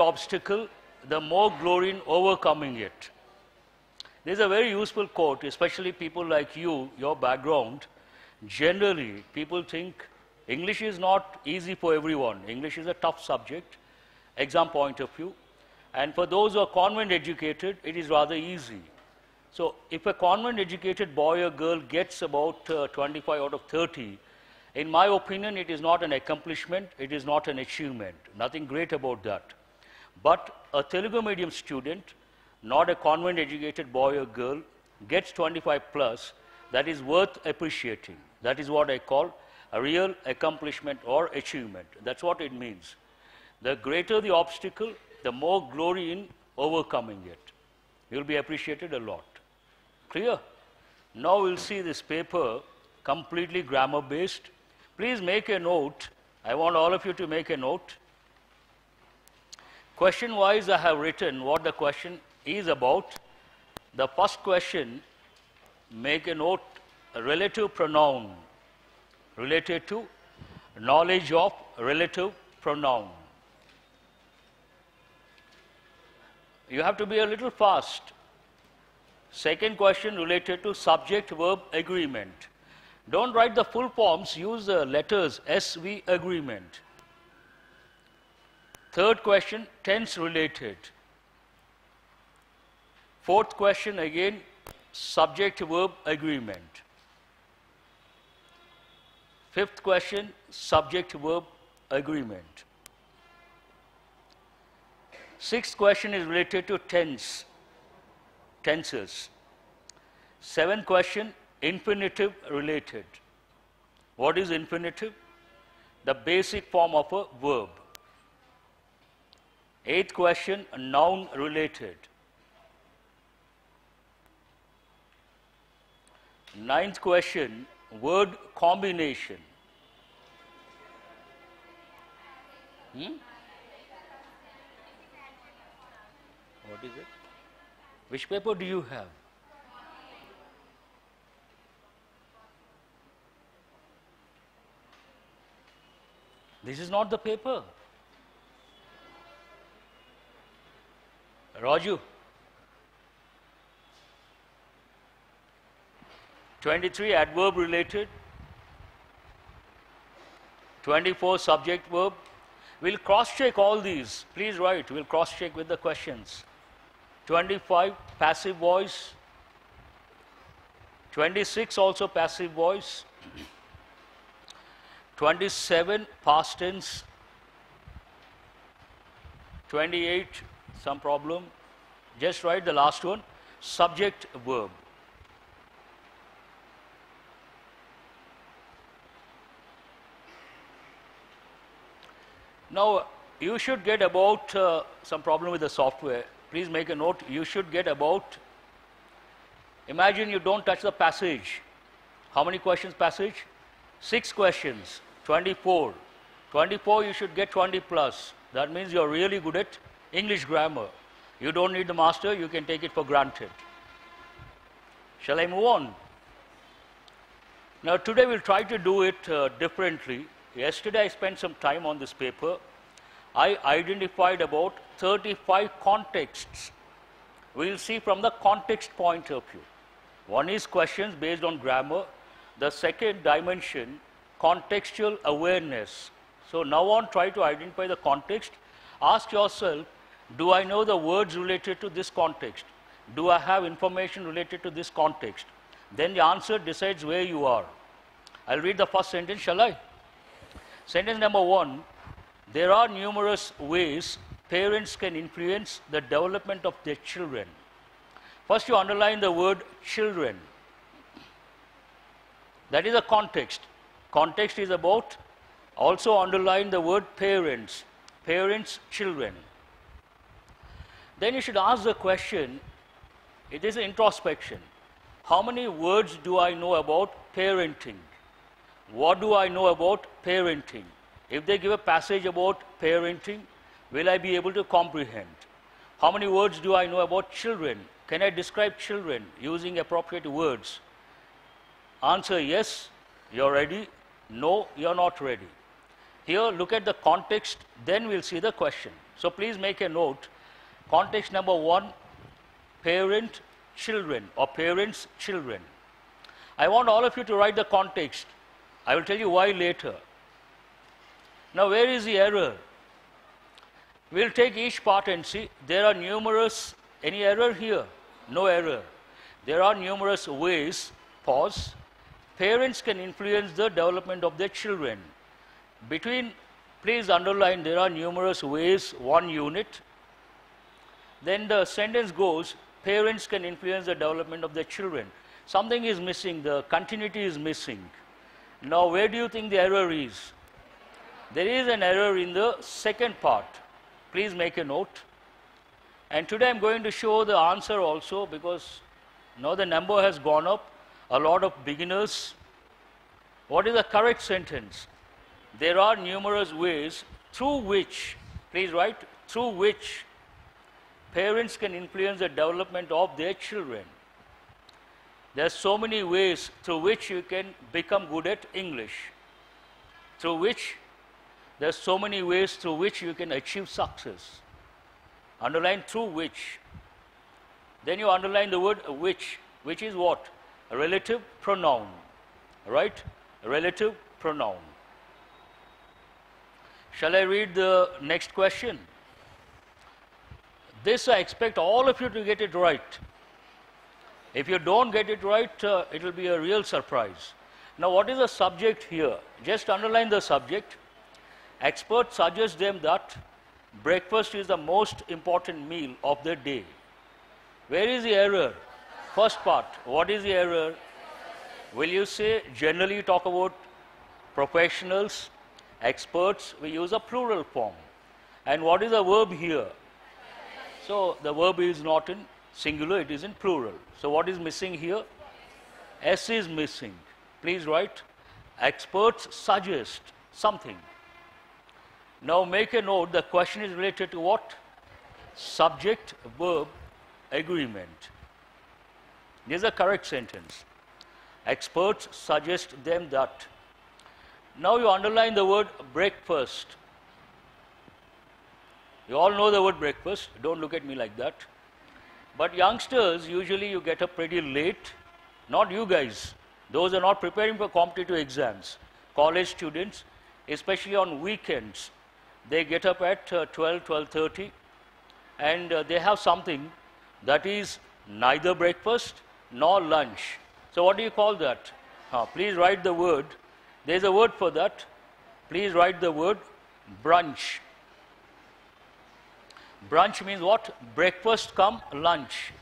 obstacle, the more glory in overcoming it. There's a very useful quote, especially people like you, your background. Generally, people think English is not easy for everyone. English is a tough subject, exam point of view. And for those who are convent educated, it is rather easy. So if a convent educated boy or girl gets about uh, 25 out of 30, in my opinion, it is not an accomplishment, it is not an achievement. Nothing great about that. But a Telugu medium student, not a convent educated boy or girl, gets 25 plus, that is worth appreciating. That is what I call a real accomplishment or achievement. That's what it means. The greater the obstacle, the more glory in overcoming it. You'll be appreciated a lot. Clear? Now we'll see this paper completely grammar based. Please make a note. I want all of you to make a note. Question wise, I have written what the question is about. The first question, make a note, a relative pronoun related to knowledge of relative pronoun. You have to be a little fast. Second question related to subject verb agreement. Don't write the full forms, use the letters SV agreement. Third question, tense related. Fourth question again, subject verb agreement. Fifth question, subject verb agreement. Sixth question is related to tense, tenses. Seventh question, infinitive related. What is infinitive? The basic form of a verb. Eighth question, noun related. Ninth question, word combination. Hmm? What is it? Which paper do you have? This is not the paper. Raju. 23 adverb related. 24 subject verb. We'll cross check all these. Please write. We'll cross check with the questions. 25 passive voice. 26 also passive voice. 27 past tense. 28 some problem. Just write the last one subject verb. Now, you should get about uh, some problem with the software. Please make a note. You should get about, imagine you don't touch the passage. How many questions passage? Six questions, 24. 24, you should get 20 plus. That means you're really good at English grammar. You don't need the master, you can take it for granted. Shall I move on? Now, today we'll try to do it uh, differently. Yesterday I spent some time on this paper. I identified about 35 contexts. We'll see from the context point of view. One is questions based on grammar. The second dimension, contextual awareness. So now on, try to identify the context. Ask yourself, do I know the words related to this context? Do I have information related to this context? Then the answer decides where you are. I'll read the first sentence, shall I? Sentence number one, there are numerous ways parents can influence the development of their children. First, you underline the word children. That is a context. Context is about, also underline the word parents. Parents, children. Then you should ask the question, it is introspection. How many words do I know about parenting? What do I know about parenting? If they give a passage about parenting, will I be able to comprehend? How many words do I know about children? Can I describe children using appropriate words? Answer yes, you're ready. No, you're not ready. Here, look at the context, then we'll see the question. So please make a note. Context number one, parent, children, or parents, children. I want all of you to write the context. I will tell you why later. Now, where is the error? We'll take each part and see. There are numerous, any error here? No error. There are numerous ways, pause. Parents can influence the development of their children. Between, please underline, there are numerous ways, one unit. Then the sentence goes, parents can influence the development of their children. Something is missing, the continuity is missing. Now, where do you think the error is? There is an error in the second part. Please make a note. And today I'm going to show the answer also because now the number has gone up. A lot of beginners. What is the correct sentence? There are numerous ways through which, please write, through which parents can influence the development of their children. There are so many ways through which you can become good at English, through which there are so many ways through which you can achieve success. Underline through which. Then you underline the word which, which is what? A relative pronoun. Right? A relative pronoun. Shall I read the next question? This I expect all of you to get it right. If you don't get it right, uh, it will be a real surprise. Now, what is the subject here? Just underline the subject. Experts suggest them that breakfast is the most important meal of the day. Where is the error? First part. What is the error? Will you say generally talk about professionals, experts, we use a plural form. And what is the verb here? So the verb is not in singular, it is in plural. So what is missing here? S is missing. Please write. Experts suggest something. Now make a note, the question is related to what? Subject, verb, agreement. This is a correct sentence. Experts suggest them that. Now you underline the word breakfast. You all know the word breakfast. Don't look at me like that. But youngsters, usually you get up pretty late. Not you guys. Those are not preparing for competitive exams. College students, especially on weekends, they get up at uh, 12, 12.30 and uh, they have something that is neither breakfast nor lunch. So what do you call that? Uh, please write the word. There's a word for that. Please write the word brunch. Brunch means what? Breakfast cum lunch.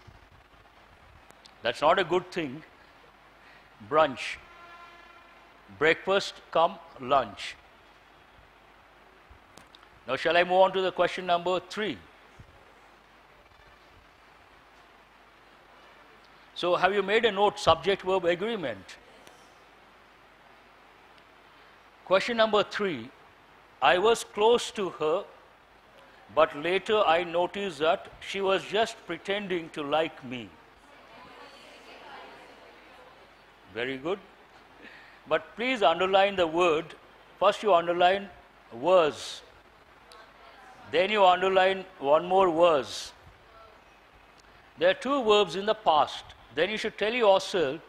That's not a good thing. Brunch. Breakfast cum lunch. Now, shall I move on to the question number three? So, have you made a note subject verb agreement? Question number three I was close to her, but later I noticed that she was just pretending to like me. Very good. But please underline the word. First, you underline was. Then you underline one more was. There are two verbs in the past. Then you should tell yourself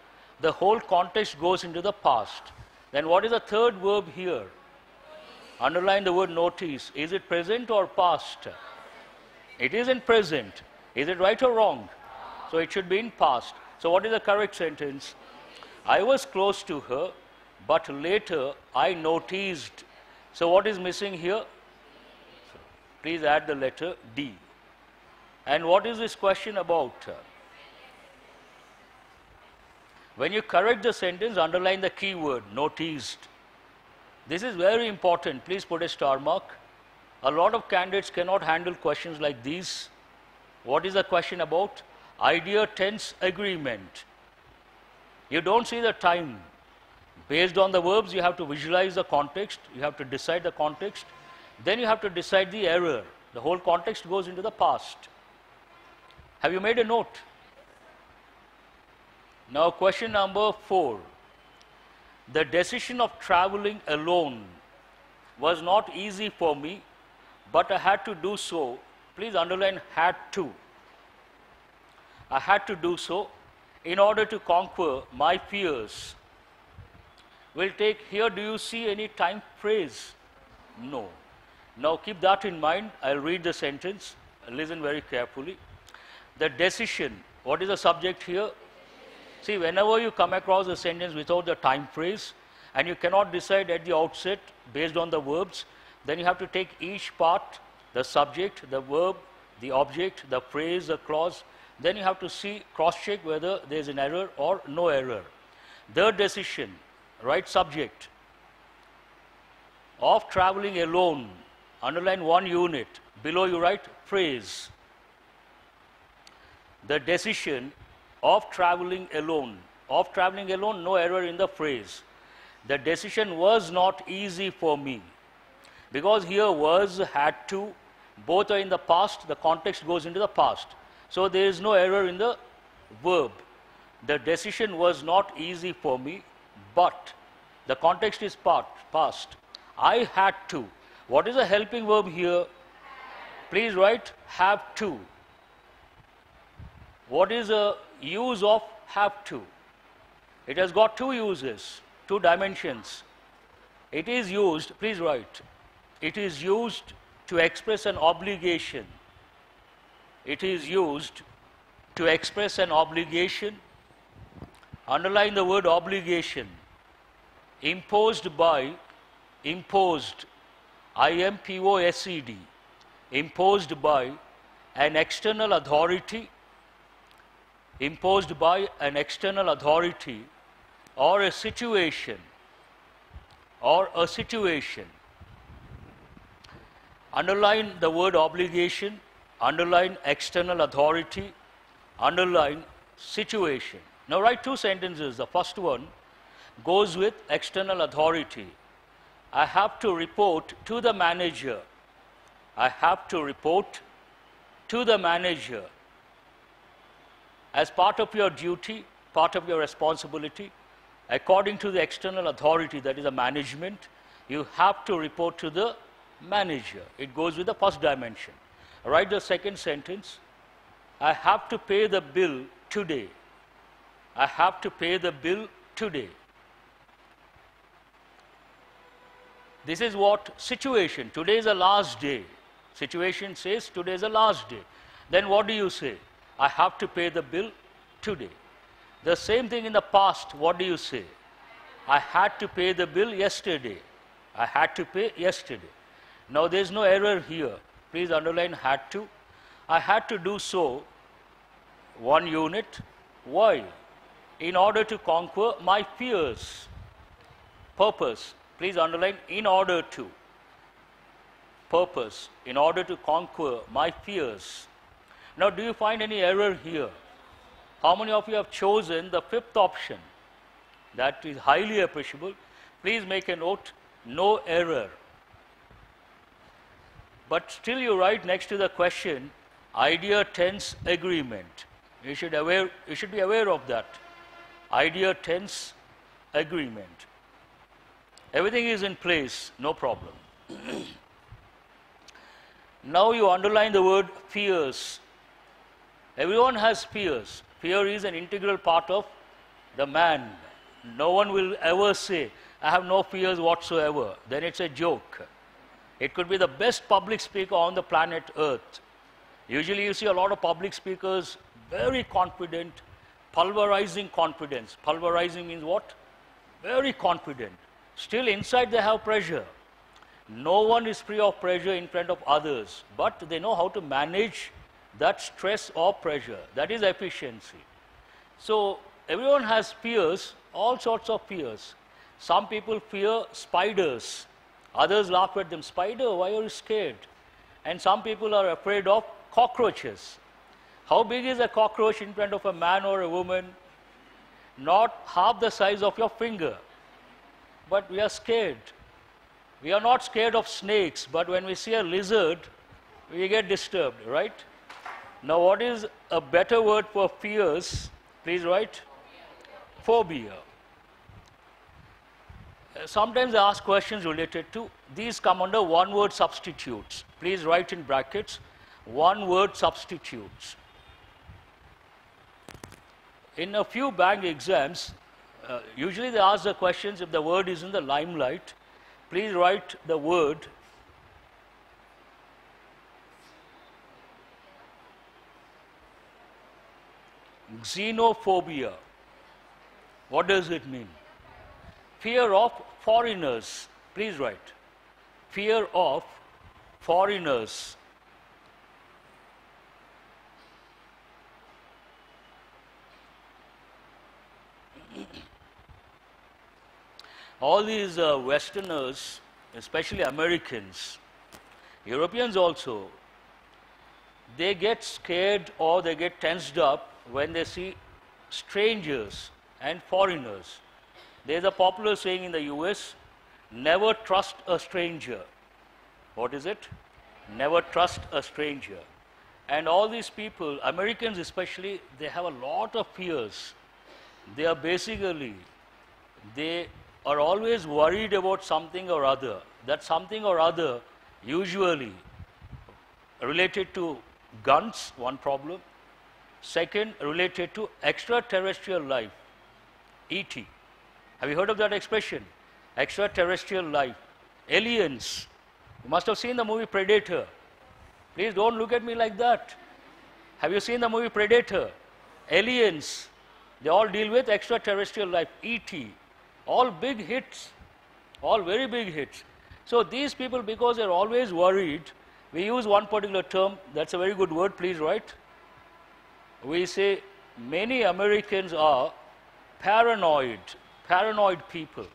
the whole context goes into the past. Then what is the third verb here? Underline the word notice. Is it present or past? It is in present. Is it right or wrong? So it should be in past. So what is the correct sentence? I was close to her, but later I noticed. So what is missing here? Please add the letter D. And what is this question about? When you correct the sentence, underline the key word, noticed. This is very important. Please put a star mark. A lot of candidates cannot handle questions like these. What is the question about? Idea tense agreement. You don't see the time. Based on the verbs, you have to visualize the context, you have to decide the context, then you have to decide the error. The whole context goes into the past. Have you made a note? Now, question number four. The decision of traveling alone was not easy for me, but I had to do so. Please underline had to. I had to do so in order to conquer my fears. We'll take here, do you see any time phrase? No. Now keep that in mind. I'll read the sentence. Listen very carefully. The decision, what is the subject here? See, whenever you come across a sentence without the time phrase, and you cannot decide at the outset based on the verbs, then you have to take each part, the subject, the verb, the object, the phrase, the clause, then you have to see, cross-check whether there is an error or no error. The decision, right subject, of traveling alone, underline one unit, below you write phrase. The decision of traveling alone, of traveling alone, no error in the phrase. The decision was not easy for me. Because here was, had to, both are in the past, the context goes into the past. So there is no error in the verb. The decision was not easy for me, but the context is part, past. I had to. What is the helping verb here? Please write have to. What is the use of have to? It has got two uses, two dimensions. It is used, please write, it is used to express an obligation it is used to express an obligation. Underline the word obligation. Imposed by, imposed, I M P O S E D, imposed by an external authority, imposed by an external authority or a situation, or a situation. Underline the word obligation underline external authority, underline situation. Now write two sentences. The first one goes with external authority. I have to report to the manager. I have to report to the manager. As part of your duty, part of your responsibility, according to the external authority, that is the management, you have to report to the manager. It goes with the first dimension. Write the second sentence. I have to pay the bill today. I have to pay the bill today. This is what situation. Today is the last day. Situation says today is the last day. Then what do you say? I have to pay the bill today. The same thing in the past, what do you say? I had to pay the bill yesterday. I had to pay yesterday. Now there is no error here. Please underline had to. I had to do so one unit. Why? In order to conquer my fears. Purpose. Please underline in order to. Purpose. In order to conquer my fears. Now, do you find any error here? How many of you have chosen the fifth option? That is highly appreciable. Please make a note no error. But still you write next to the question, idea tense agreement. You should, aware, you should be aware of that. Idea tense agreement. Everything is in place, no problem. now you underline the word fears. Everyone has fears. Fear is an integral part of the man. No one will ever say, I have no fears whatsoever. Then it's a joke. It could be the best public speaker on the planet Earth. Usually you see a lot of public speakers very confident, pulverizing confidence. Pulverizing means what? Very confident. Still inside they have pressure. No one is free of pressure in front of others, but they know how to manage that stress or pressure. That is efficiency. So everyone has fears, all sorts of fears. Some people fear spiders. Others laugh at them, spider, why are you scared? And some people are afraid of cockroaches. How big is a cockroach in front of a man or a woman? Not half the size of your finger. But we are scared. We are not scared of snakes, but when we see a lizard, we get disturbed, right? Now, what is a better word for fears? Please write. Phobia. Uh, sometimes they ask questions related to, these come under one word substitutes. Please write in brackets, one word substitutes. In a few bank exams, uh, usually they ask the questions if the word is in the limelight. Please write the word xenophobia. What does it mean? Fear of foreigners. Please write. Fear of foreigners. All these uh, Westerners, especially Americans, Europeans also, they get scared or they get tensed up when they see strangers and foreigners. There's a popular saying in the US never trust a stranger. What is it? Never trust a stranger. And all these people, Americans especially, they have a lot of fears. They are basically, they are always worried about something or other. That something or other, usually related to guns, one problem. Second, related to extraterrestrial life, ET. Have you heard of that expression? Extraterrestrial life. Aliens. You must have seen the movie Predator. Please don't look at me like that. Have you seen the movie Predator? Aliens. They all deal with extraterrestrial life, ET. All big hits. All very big hits. So these people, because they're always worried, we use one particular term, that's a very good word, please write. We say many Americans are paranoid paranoid people.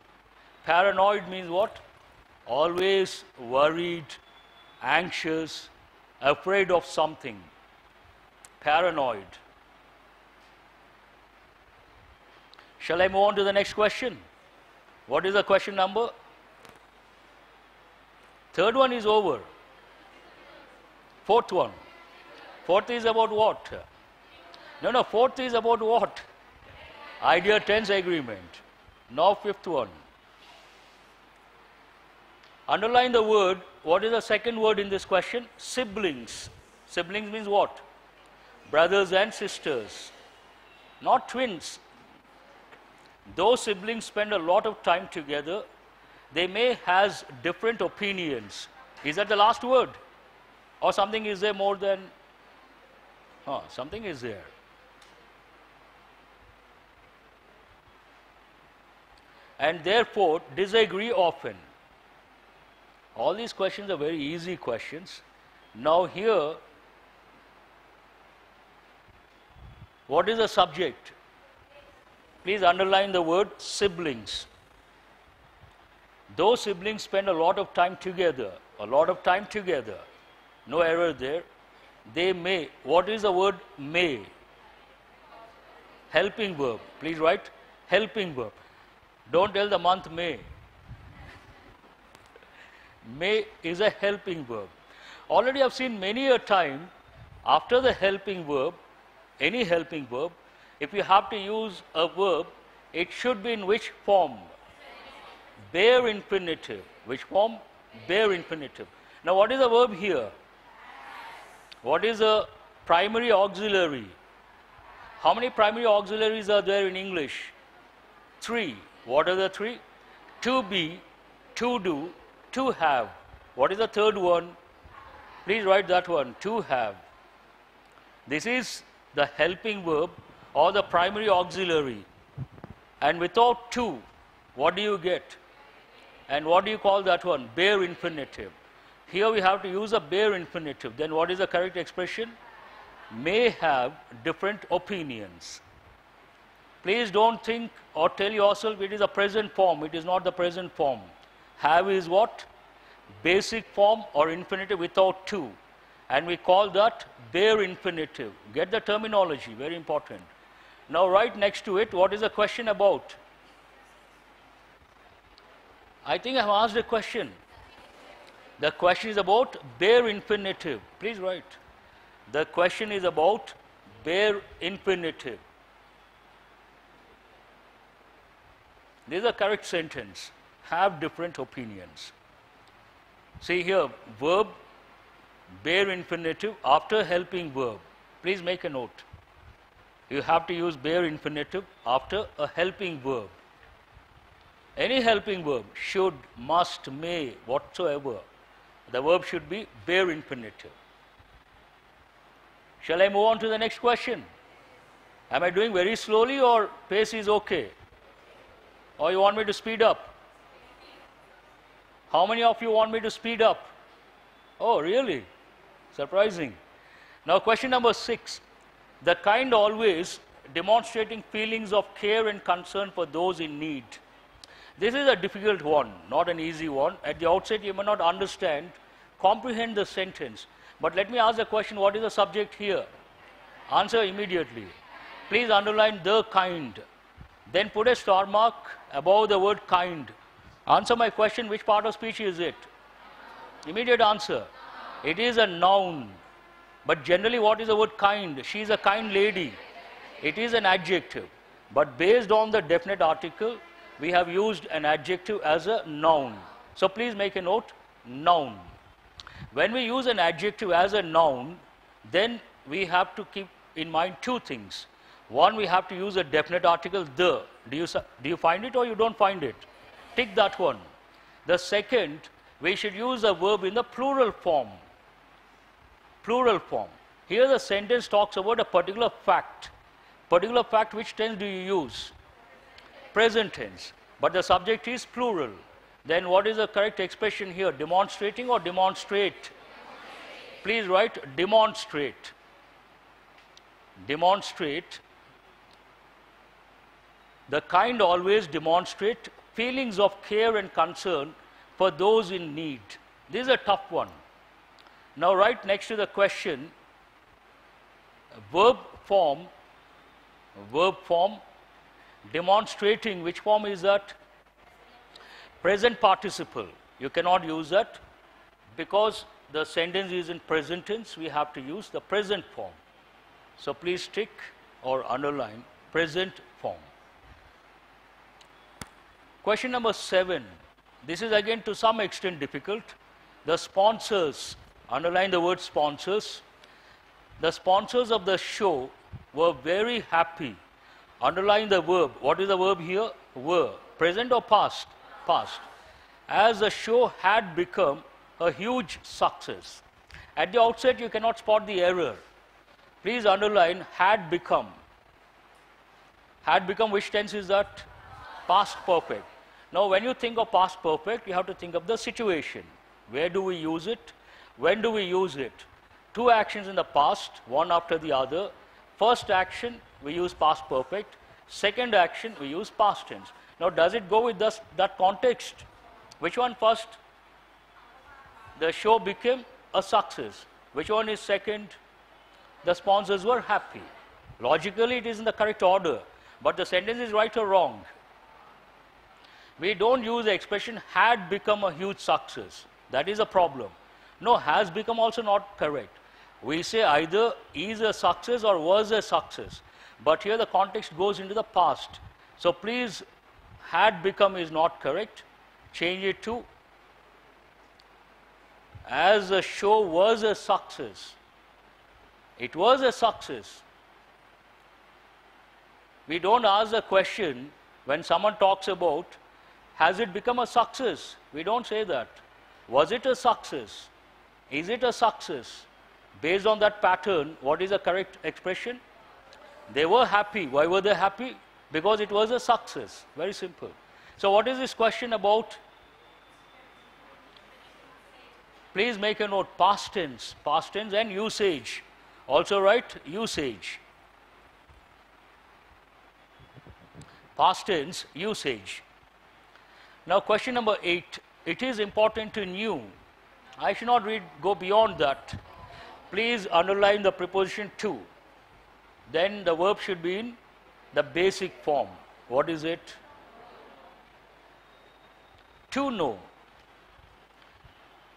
Paranoid means what? Always worried, anxious, afraid of something. Paranoid. Shall I move on to the next question? What is the question number? Third one is over. Fourth one. Fourth is about what? No, no, fourth is about what? Idea tense agreement. Now fifth one. Underline the word. What is the second word in this question? Siblings. Siblings means what? Brothers and sisters. Not twins. Those siblings spend a lot of time together. They may has different opinions. Is that the last word? Or something is there more than? Huh, something is there. And therefore disagree often. All these questions are very easy questions. Now, here, what is the subject? Please underline the word siblings. Those siblings spend a lot of time together, a lot of time together. No error there. They may. What is the word may? Helping verb. Please write helping verb. Don't tell the month May. May is a helping verb. Already I've seen many a time after the helping verb, any helping verb, if you have to use a verb, it should be in which form? Bare infinitive. Which form? Bare infinitive. Now, what is the verb here? What is a primary auxiliary? How many primary auxiliaries are there in English? Three. What are the three? To be, to do, to have. What is the third one? Please write that one. To have. This is the helping verb or the primary auxiliary. And without to, what do you get? And what do you call that one? Bare infinitive. Here we have to use a bare infinitive. Then what is the correct expression? May have different opinions. Please don't think or tell yourself it is a present form. It is not the present form. Have is what? Basic form or infinitive without to. And we call that bare infinitive. Get the terminology, very important. Now, right next to it, what is the question about? I think I have asked a question. The question is about bare infinitive. Please write. The question is about bare infinitive. This is a correct sentence. have different opinions. See here, verb, bare infinitive after helping verb. Please make a note. You have to use bare infinitive after a helping verb. Any helping verb should, must, may, whatsoever. The verb should be bare infinitive. Shall I move on to the next question? Am I doing very slowly or pace is okay? Or you want me to speed up? How many of you want me to speed up? Oh, really? Surprising. Now, question number six. The kind always demonstrating feelings of care and concern for those in need. This is a difficult one, not an easy one. At the outset, you may not understand, comprehend the sentence. But let me ask the question what is the subject here? Answer immediately. Please underline the kind. Then put a star mark above the word kind. Answer my question which part of speech is it? Immediate answer. It is a noun. But generally, what is the word kind? She is a kind lady. It is an adjective. But based on the definite article, we have used an adjective as a noun. So please make a note noun. When we use an adjective as a noun, then we have to keep in mind two things. One, we have to use a definite article, the. Do you, do you find it or you don't find it? Tick that one. The second, we should use a verb in the plural form. Plural form. Here the sentence talks about a particular fact. Particular fact, which tense do you use? Present tense. But the subject is plural. Then what is the correct expression here? Demonstrating or demonstrate? Please write demonstrate. Demonstrate the kind always demonstrate feelings of care and concern for those in need. This is a tough one. Now, right next to the question, verb form, verb form, demonstrating, which form is that? Present participle. You cannot use that because the sentence is in present tense, we have to use the present form. So please tick or underline present form. Question number seven. This is again to some extent difficult. The sponsors, underline the word sponsors. The sponsors of the show were very happy. Underline the verb. What is the verb here? Were. Present or past? Past. As the show had become a huge success. At the outset, you cannot spot the error. Please underline had become. Had become, which tense is that? Past perfect. Now, when you think of past perfect, you have to think of the situation. Where do we use it? When do we use it? Two actions in the past, one after the other. First action, we use past perfect. Second action, we use past tense. Now, does it go with this, that context? Which one first? The show became a success. Which one is second? The sponsors were happy. Logically, it is in the correct order. But the sentence is right or wrong we don't use the expression had become a huge success. That is a problem. No, has become also not correct. We say either is a success or was a success. But here the context goes into the past. So please, had become is not correct. Change it to as a show was a success. It was a success. We don't ask the question when someone talks about has it become a success? We don't say that. Was it a success? Is it a success? Based on that pattern, what is the correct expression? They were happy. Why were they happy? Because it was a success. Very simple. So, what is this question about? Please make a note past tense, past tense and usage. Also, write usage. Past tense, usage. Now, question number eight. It is important to know. I should not read, go beyond that. Please underline the preposition to. Then the verb should be in the basic form. What is it? To know.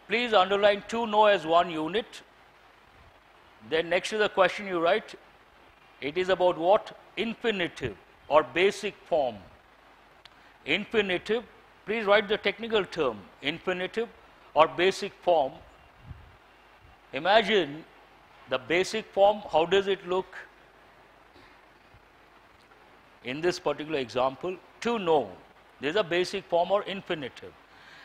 Please underline to know as one unit. Then next to the question you write, it is about what? Infinitive or basic form. Infinitive please write the technical term, infinitive or basic form. Imagine the basic form, how does it look? In this particular example, to know. There's a basic form or infinitive.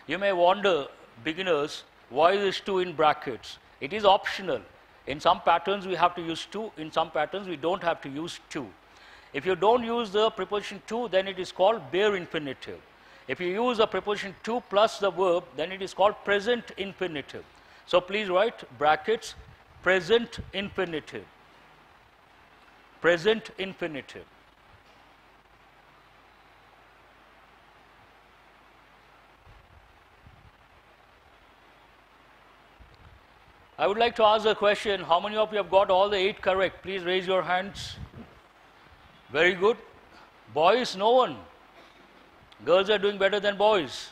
You may wonder, beginners, why is 2 in brackets? It is optional. In some patterns, we have to use 2, In some patterns, we don't have to use 2. If you don't use the preposition to, then it is called bare infinitive. If you use a preposition to plus the verb, then it is called present infinitive. So please write brackets present infinitive. Present infinitive. I would like to ask a question. How many of you have got all the eight correct? Please raise your hands. Very good. Boys, no one. Girls are doing better than boys.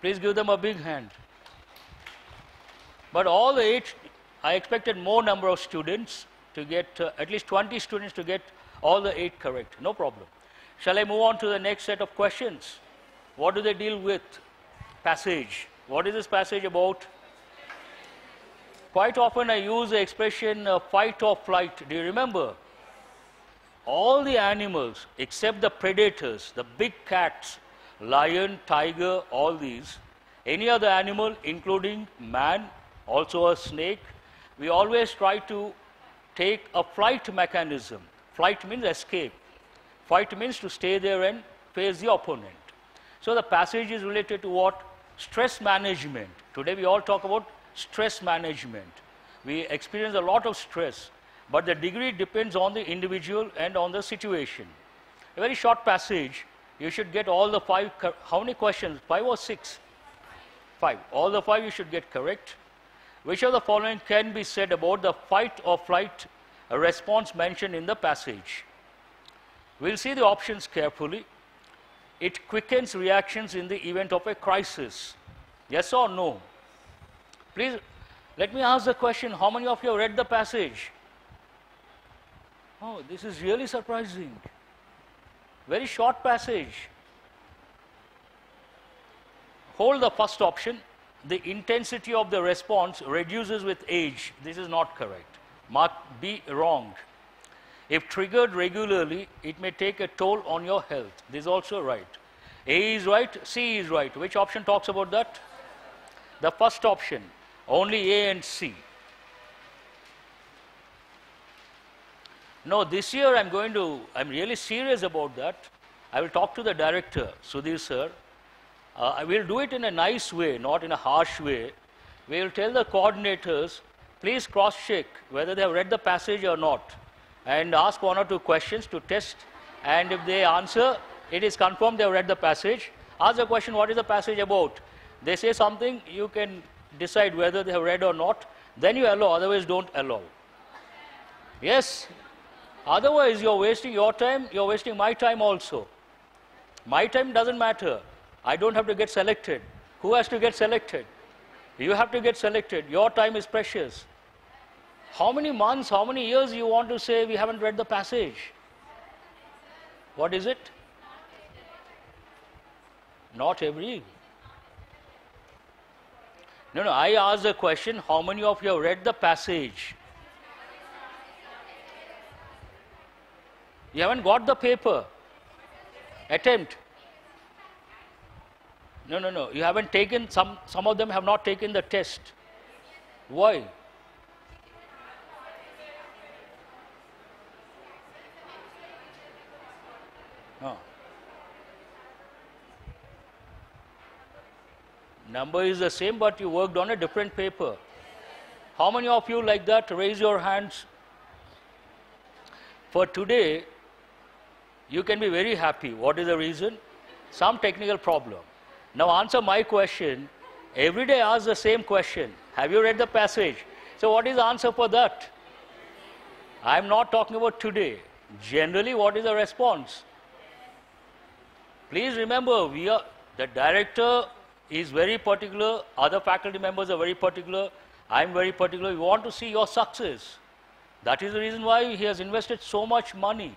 Please give them a big hand. But all the eight, I expected more number of students to get, uh, at least 20 students to get all the eight correct. No problem. Shall I move on to the next set of questions? What do they deal with? Passage. What is this passage about? Quite often I use the expression uh, fight or flight. Do you remember? All the animals except the predators, the big cats, lion, tiger, all these, any other animal, including man, also a snake, we always try to take a flight mechanism. Flight means escape. Fight means to stay there and face the opponent. So the passage is related to what? Stress management. Today we all talk about stress management. We experience a lot of stress, but the degree depends on the individual and on the situation. A very short passage, you should get all the five, how many questions? Five or six? Five. All the five you should get correct. Which of the following can be said about the fight or flight response mentioned in the passage? We'll see the options carefully. It quickens reactions in the event of a crisis. Yes or no? Please, let me ask the question, how many of you have read the passage? Oh, this is really surprising. Very short passage. Hold the first option. The intensity of the response reduces with age. This is not correct. Mark B wrong. If triggered regularly, it may take a toll on your health. This is also right. A is right, C is right. Which option talks about that? The first option. Only A and C. No, this year I'm going to, I'm really serious about that. I will talk to the director, Sudhir sir. Uh, I will do it in a nice way, not in a harsh way. We will tell the coordinators, please cross check whether they have read the passage or not and ask one or two questions to test. And if they answer, it is confirmed they have read the passage. Ask the question, what is the passage about? They say something, you can decide whether they have read or not, then you allow, otherwise don't allow. Yes? Otherwise, you're wasting your time, you're wasting my time also. My time doesn't matter. I don't have to get selected. Who has to get selected? You have to get selected. Your time is precious. How many months, how many years you want to say we haven't read the passage? What is it? Not every. No, no, I asked the question how many of you have read the passage? You haven't got the paper. Attempt. No, no, no. You haven't taken, some, some of them have not taken the test. Why? No. Number is the same, but you worked on a different paper. How many of you like that? Raise your hands. For today, you can be very happy. What is the reason? Some technical problem. Now answer my question. Every day ask the same question. Have you read the passage? So what is the answer for that? I'm not talking about today. Generally, what is the response? Please remember, we are the director is very particular, other faculty members are very particular, I'm very particular. We want to see your success. That is the reason why he has invested so much money.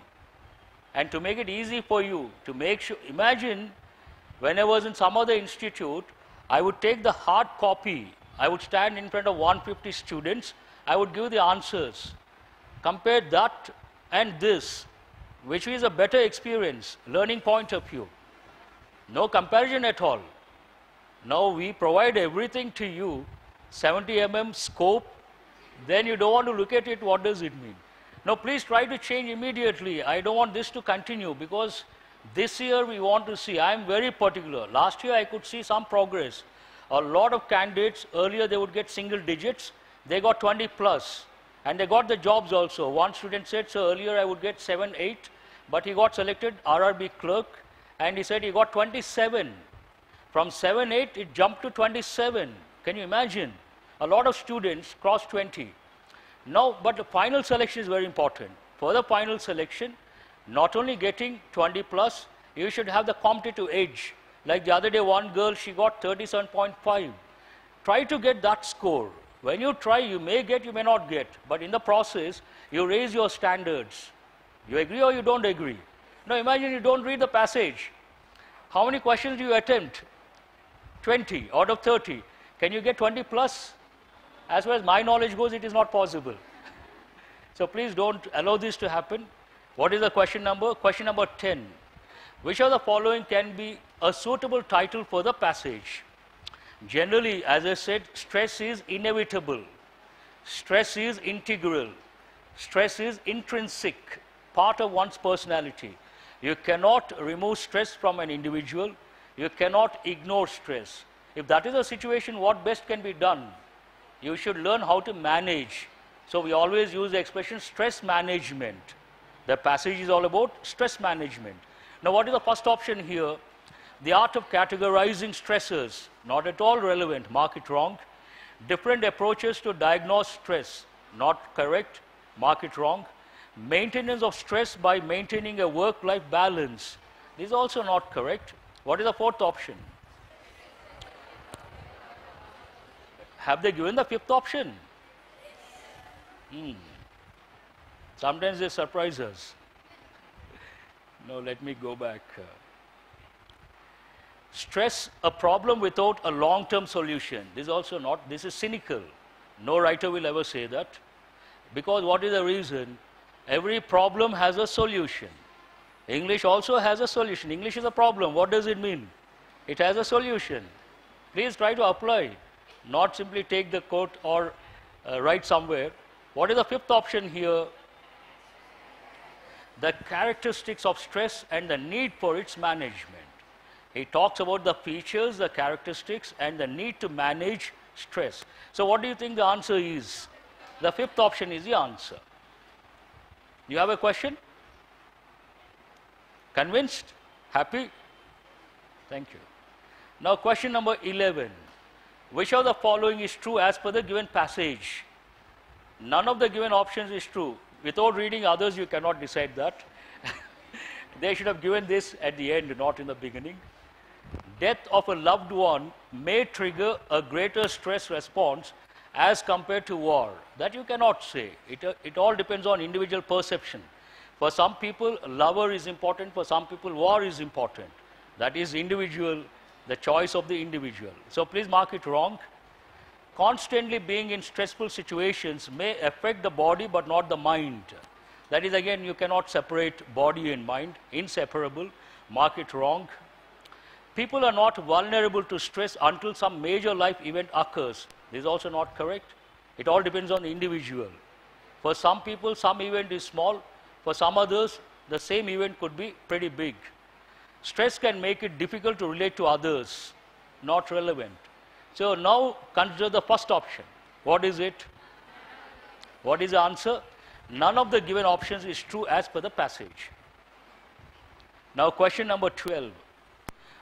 And to make it easy for you, to make sure, imagine When I was in some other institute, I would take the hard copy. I would stand in front of 150 students. I would give the answers. Compare that and this, which is a better experience, learning point of view. No comparison at all. Now we provide everything to you, 70 mm scope, then you don't want to look at it, what does it mean? Now please try to change immediately. I don't want this to continue because this year we want to see, I am very particular. Last year I could see some progress. A lot of candidates, earlier they would get single digits, they got 20 plus and they got the jobs also. One student said, so earlier I would get 7, 8, but he got selected RRB clerk and he said he got 27. From 7, 8, it jumped to 27. Can you imagine? A lot of students crossed 20. Now, but the final selection is very important. For the final selection, not only getting 20 plus, you should have the competitive edge. Like the other day, one girl, she got 37.5. Try to get that score. When you try, you may get, you may not get. But in the process, you raise your standards. You agree or you don't agree? Now imagine you don't read the passage. How many questions do you attempt? 20 out of 30. Can you get 20 plus? As far as my knowledge goes, it is not possible. so please don't allow this to happen. What is the question number? Question number 10. Which of the following can be a suitable title for the passage? Generally, as I said, stress is inevitable. Stress is integral. Stress is intrinsic, part of one's personality. You cannot remove stress from an individual. You cannot ignore stress. If that is the situation, what best can be done? You should learn how to manage. So we always use the expression stress management. The passage is all about stress management. Now, what is the first option here? The art of categorizing stressors, not at all relevant, mark it wrong. Different approaches to diagnose stress, not correct, mark it wrong. Maintenance of stress by maintaining a work-life balance, this is also not correct. What is the fourth option? Have they given the fifth option? Hmm. Sometimes they surprise us. No, let me go back. Stress a problem without a long term solution. This is also not, this is cynical. No writer will ever say that. Because what is the reason? Every problem has a solution. English also has a solution. English is a problem. What does it mean? It has a solution. Please try to apply, not simply take the quote or uh, write somewhere. What is the fifth option here? The characteristics of stress and the need for its management. He talks about the features, the characteristics, and the need to manage stress. So, what do you think the answer is? The fifth option is the answer. You have a question? Convinced? Happy? Thank you. Now, question number 11. Which of the following is true as per the given passage? None of the given options is true. Without reading others, you cannot decide that. they should have given this at the end, not in the beginning death of a loved one may trigger a greater stress response as compared to war. That you cannot say. It, uh, it all depends on individual perception. For some people, lover is important. For some people, war is important. That is individual, the choice of the individual. So please mark it wrong. Constantly being in stressful situations may affect the body but not the mind. That is again, you cannot separate body and mind, inseparable. Mark it wrong. People are not vulnerable to stress until some major life event occurs. This is also not correct. It all depends on the individual. For some people, some event is small. For some others, the same event could be pretty big. Stress can make it difficult to relate to others, not relevant. So now consider the first option. What is it? What is the answer? None of the given options is true as per the passage. Now question number 12.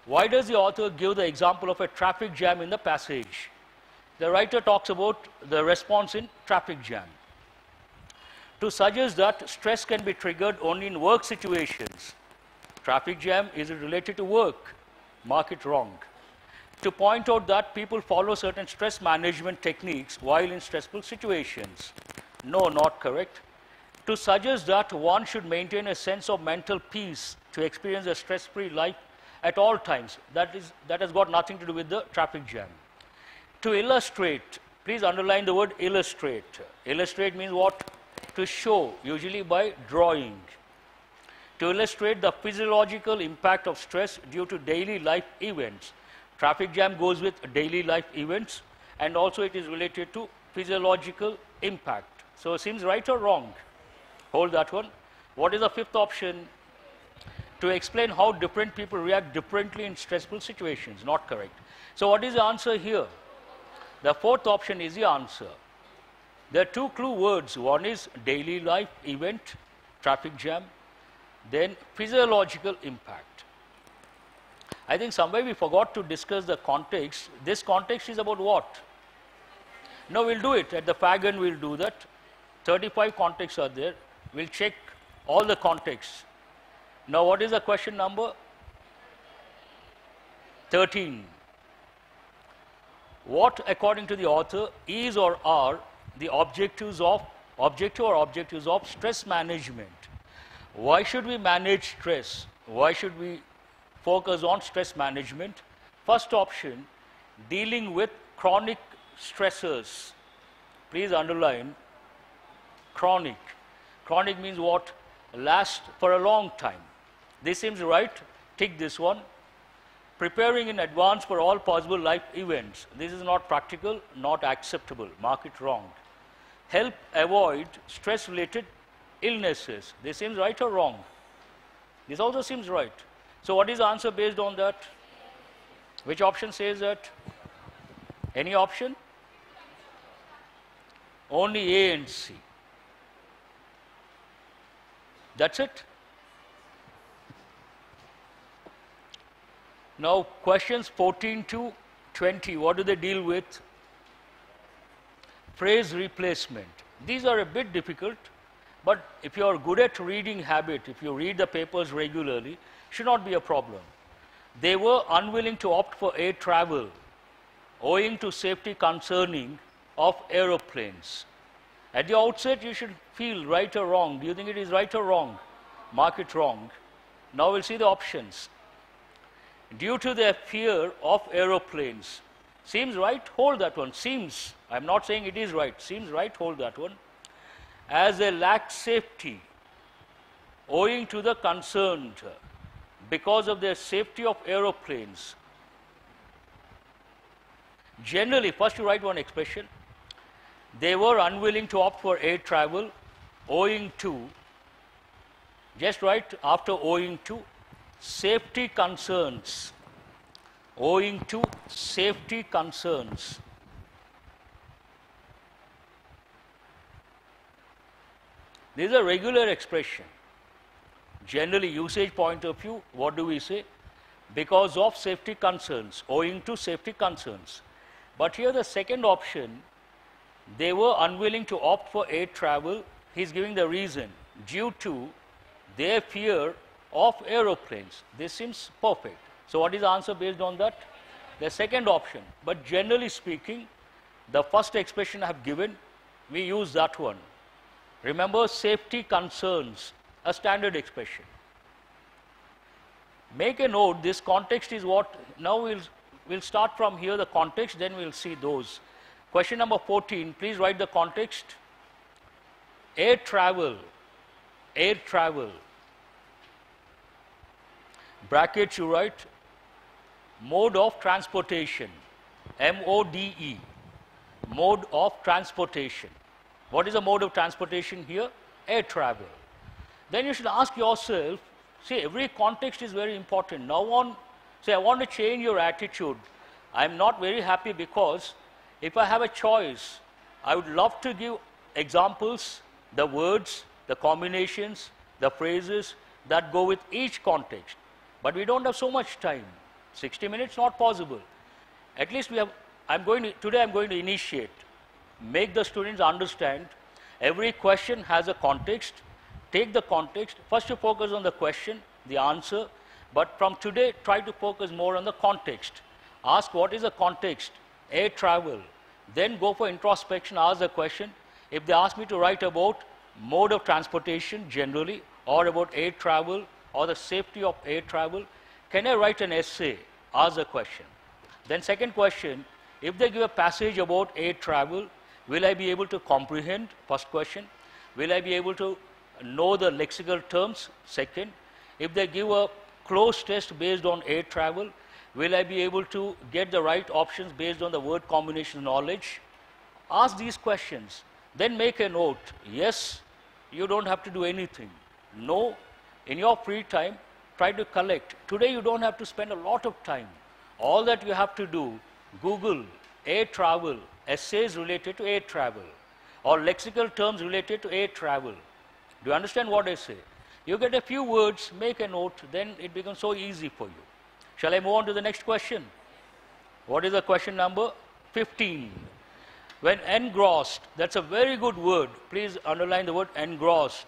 Why does the author give the example of a traffic jam in the passage? The writer talks about the response in traffic jam. To suggest that stress can be triggered only in work situations. Traffic jam is related to work. Mark it wrong. To point out that people follow certain stress management techniques while in stressful situations. No, not correct. To suggest that one should maintain a sense of mental peace to experience a stress free life at all times. That, is, that has got nothing to do with the traffic jam. To illustrate, please underline the word illustrate. Illustrate means what? To show, usually by drawing. To illustrate the physiological impact of stress due to daily life events. Traffic jam goes with daily life events and also it is related to physiological impact. So, it seems right or wrong? Hold that one. What is the fifth option? To explain how different people react differently in stressful situations. Not correct. So, what is the answer here? The fourth option is the answer. There are two clue words. One is daily life event, traffic jam, then physiological impact. I think somewhere we forgot to discuss the context. This context is about what? No, we'll do it. At the fag end, we'll do that. 35 contexts are there. We'll check all the contexts. Now, what is the question number? 13. What, according to the author, is or are the objectives of objective or objectives of stress management? Why should we manage stress? Why should we focus on stress management? First option, dealing with chronic stressors. Please underline chronic. Chronic means what? Last for a long time. This seems right. Tick this one. Preparing in advance for all possible life events. This is not practical, not acceptable. Mark it wrong. Help avoid stress related illnesses. This seems right or wrong? This also seems right. So, what is the answer based on that? Which option says that? Any option? Only A and C. That's it. Now, questions 14 to 20, what do they deal with? Phrase replacement. These are a bit difficult, but if you are good at reading habit, if you read the papers regularly, should not be a problem. They were unwilling to opt for air travel owing to safety concerning of aeroplanes. At the outset, you should feel right or wrong. Do you think it is right or wrong? Mark it wrong. Now we'll see the options. Due to their fear of aeroplanes. Seems right? Hold that one. Seems. I'm not saying it is right. Seems right? Hold that one. As they lack safety, owing to the concerned because of their safety of aeroplanes. Generally, first you write one expression they were unwilling to opt for air travel owing to, just right after owing to, safety concerns. Owing to safety concerns. This is a regular expression. Generally, usage point of view, what do we say? Because of safety concerns, owing to safety concerns. But here the second option they were unwilling to opt for air travel. He's giving the reason due to their fear of aeroplanes. This seems perfect. So, what is the answer based on that? The second option. But generally speaking, the first expression I have given, we use that one. Remember, safety concerns, a standard expression. Make a note, this context is what, now we'll, we'll start from here, the context, then we'll see those. Question number 14, please write the context. Air travel, air travel. Bracket you write mode of transportation, M-O-D-E, mode of transportation. What is the mode of transportation here? Air travel. Then you should ask yourself, see every context is very important. Now on, say I want to change your attitude. I'm not very happy because if I have a choice, I would love to give examples, the words, the combinations, the phrases that go with each context. But we don't have so much time. 60 minutes not possible. At least we have I'm going to today I'm going to initiate make the students understand every question has a context take the context first you focus on the question the answer but from today try to focus more on the context ask what is the context air travel then go for introspection, ask the question. If they ask me to write about mode of transportation generally, or about air travel, or the safety of air travel, can I write an essay? Ask the question. Then second question, if they give a passage about air travel, will I be able to comprehend? First question. Will I be able to know the lexical terms? Second. If they give a cloze test based on air travel, will I be able to get the right options based on the word combination knowledge? Ask these questions. Then make a note. Yes, you don't have to do anything. No, in your free time, try to collect. Today you don't have to spend a lot of time. All that you have to do, Google air travel, essays related to air travel, or lexical terms related to air travel. Do you understand what I say? You get a few words, make a note, then it becomes so easy for you. Shall I move on to the next question? What is the question number? 15. When engrossed, that's a very good word. Please underline the word engrossed.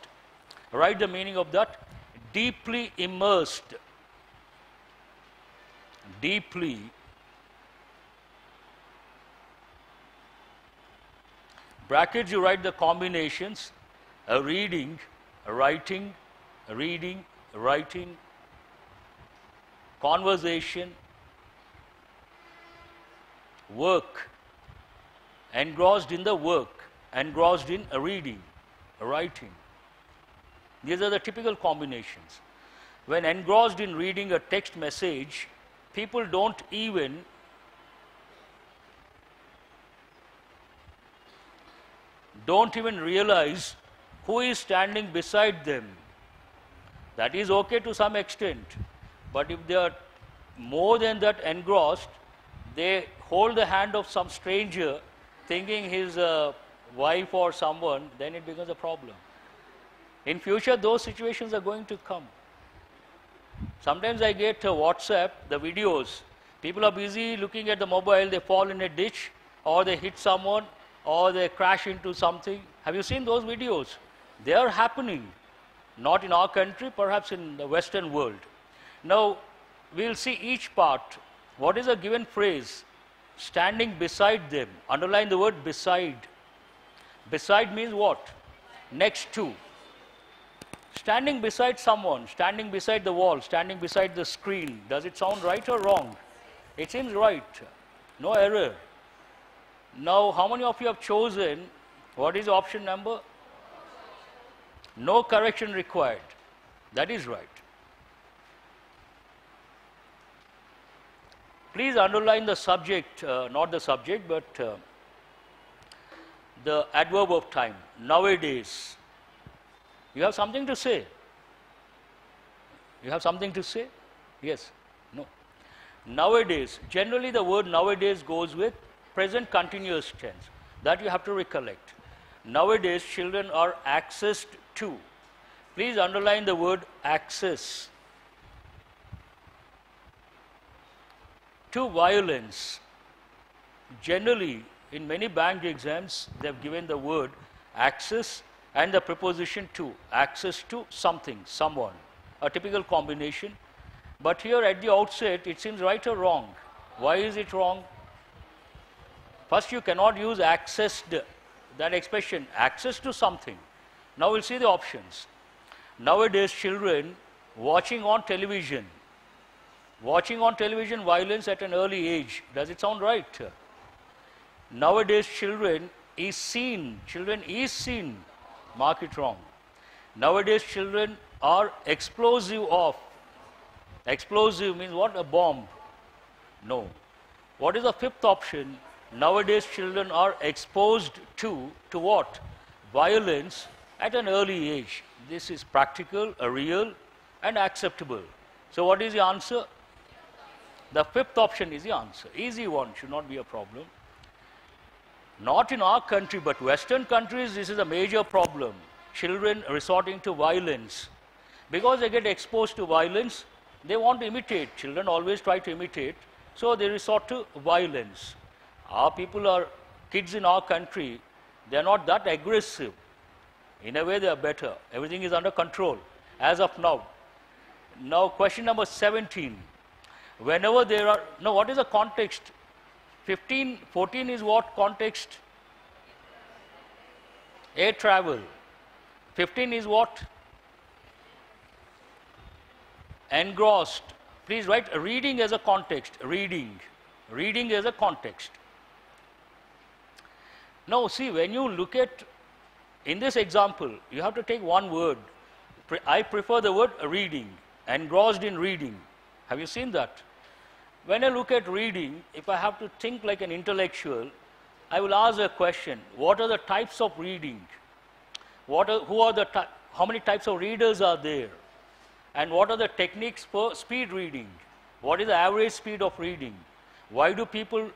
Write the meaning of that. Deeply immersed. Deeply brackets you write the combinations? A reading a writing a reading a writing. Conversation. Work. Engrossed in the work, engrossed in a reading, a writing. These are the typical combinations. When engrossed in reading a text message, people don't even don't even realize who is standing beside them. That is okay to some extent. But if they are more than that engrossed, they hold the hand of some stranger thinking his uh, wife or someone, then it becomes a problem. In future, those situations are going to come. Sometimes I get uh, WhatsApp, the videos. People are busy looking at the mobile, they fall in a ditch, or they hit someone, or they crash into something. Have you seen those videos? They are happening. Not in our country, perhaps in the Western world. Now, we'll see each part. What is a given phrase? standing beside them. Underline the word beside. Beside means what? Next to. Standing beside someone, standing beside the wall, standing beside the screen. Does it sound right or wrong? It seems right. No error. Now, how many of you have chosen? What is option number? No correction required. That is right. Please underline the subject, uh, not the subject, but uh, the adverb of time. Nowadays. You have something to say? You have something to say? Yes? No? Nowadays. Generally, the word nowadays goes with present continuous tense. That you have to recollect. Nowadays, children are accessed to. Please underline the word access. to violence. Generally, in many bank exams, they have given the word access and the preposition to, access to something, someone, a typical combination. But here at the outset, it seems right or wrong. Why is it wrong? First, you cannot use accessed, that expression, access to something. Now we'll see the options. Nowadays, children watching on television Watching on television violence at an early age. Does it sound right? Nowadays, children is seen. Children is seen. Mark it wrong. Nowadays, children are explosive of. Explosive means what? A bomb. No. What is the fifth option? Nowadays, children are exposed to, to what? Violence at an early age. This is practical, real, and acceptable. So, what is the answer? The fifth option is the answer. Easy one, should not be a problem. Not in our country, but Western countries, this is a major problem. Children resorting to violence. Because they get exposed to violence, they want to imitate. Children always try to imitate, so they resort to violence. Our people are, kids in our country, they are not that aggressive. In a way, they are better. Everything is under control as of now. Now, question number 17 whenever there are, now what is the context? 15, 14 is what context? Air travel. 15 is what? Engrossed. Please write reading as a context. Reading. Reading as a context. Now, see, when you look at, in this example, you have to take one word. I prefer the word reading, engrossed in reading. Have you seen that? When I look at reading, if I have to think like an intellectual, I will ask a question What are the types of reading? What are, who are the how many types of readers are there? And what are the techniques for speed reading? What is the average speed of reading? Why do people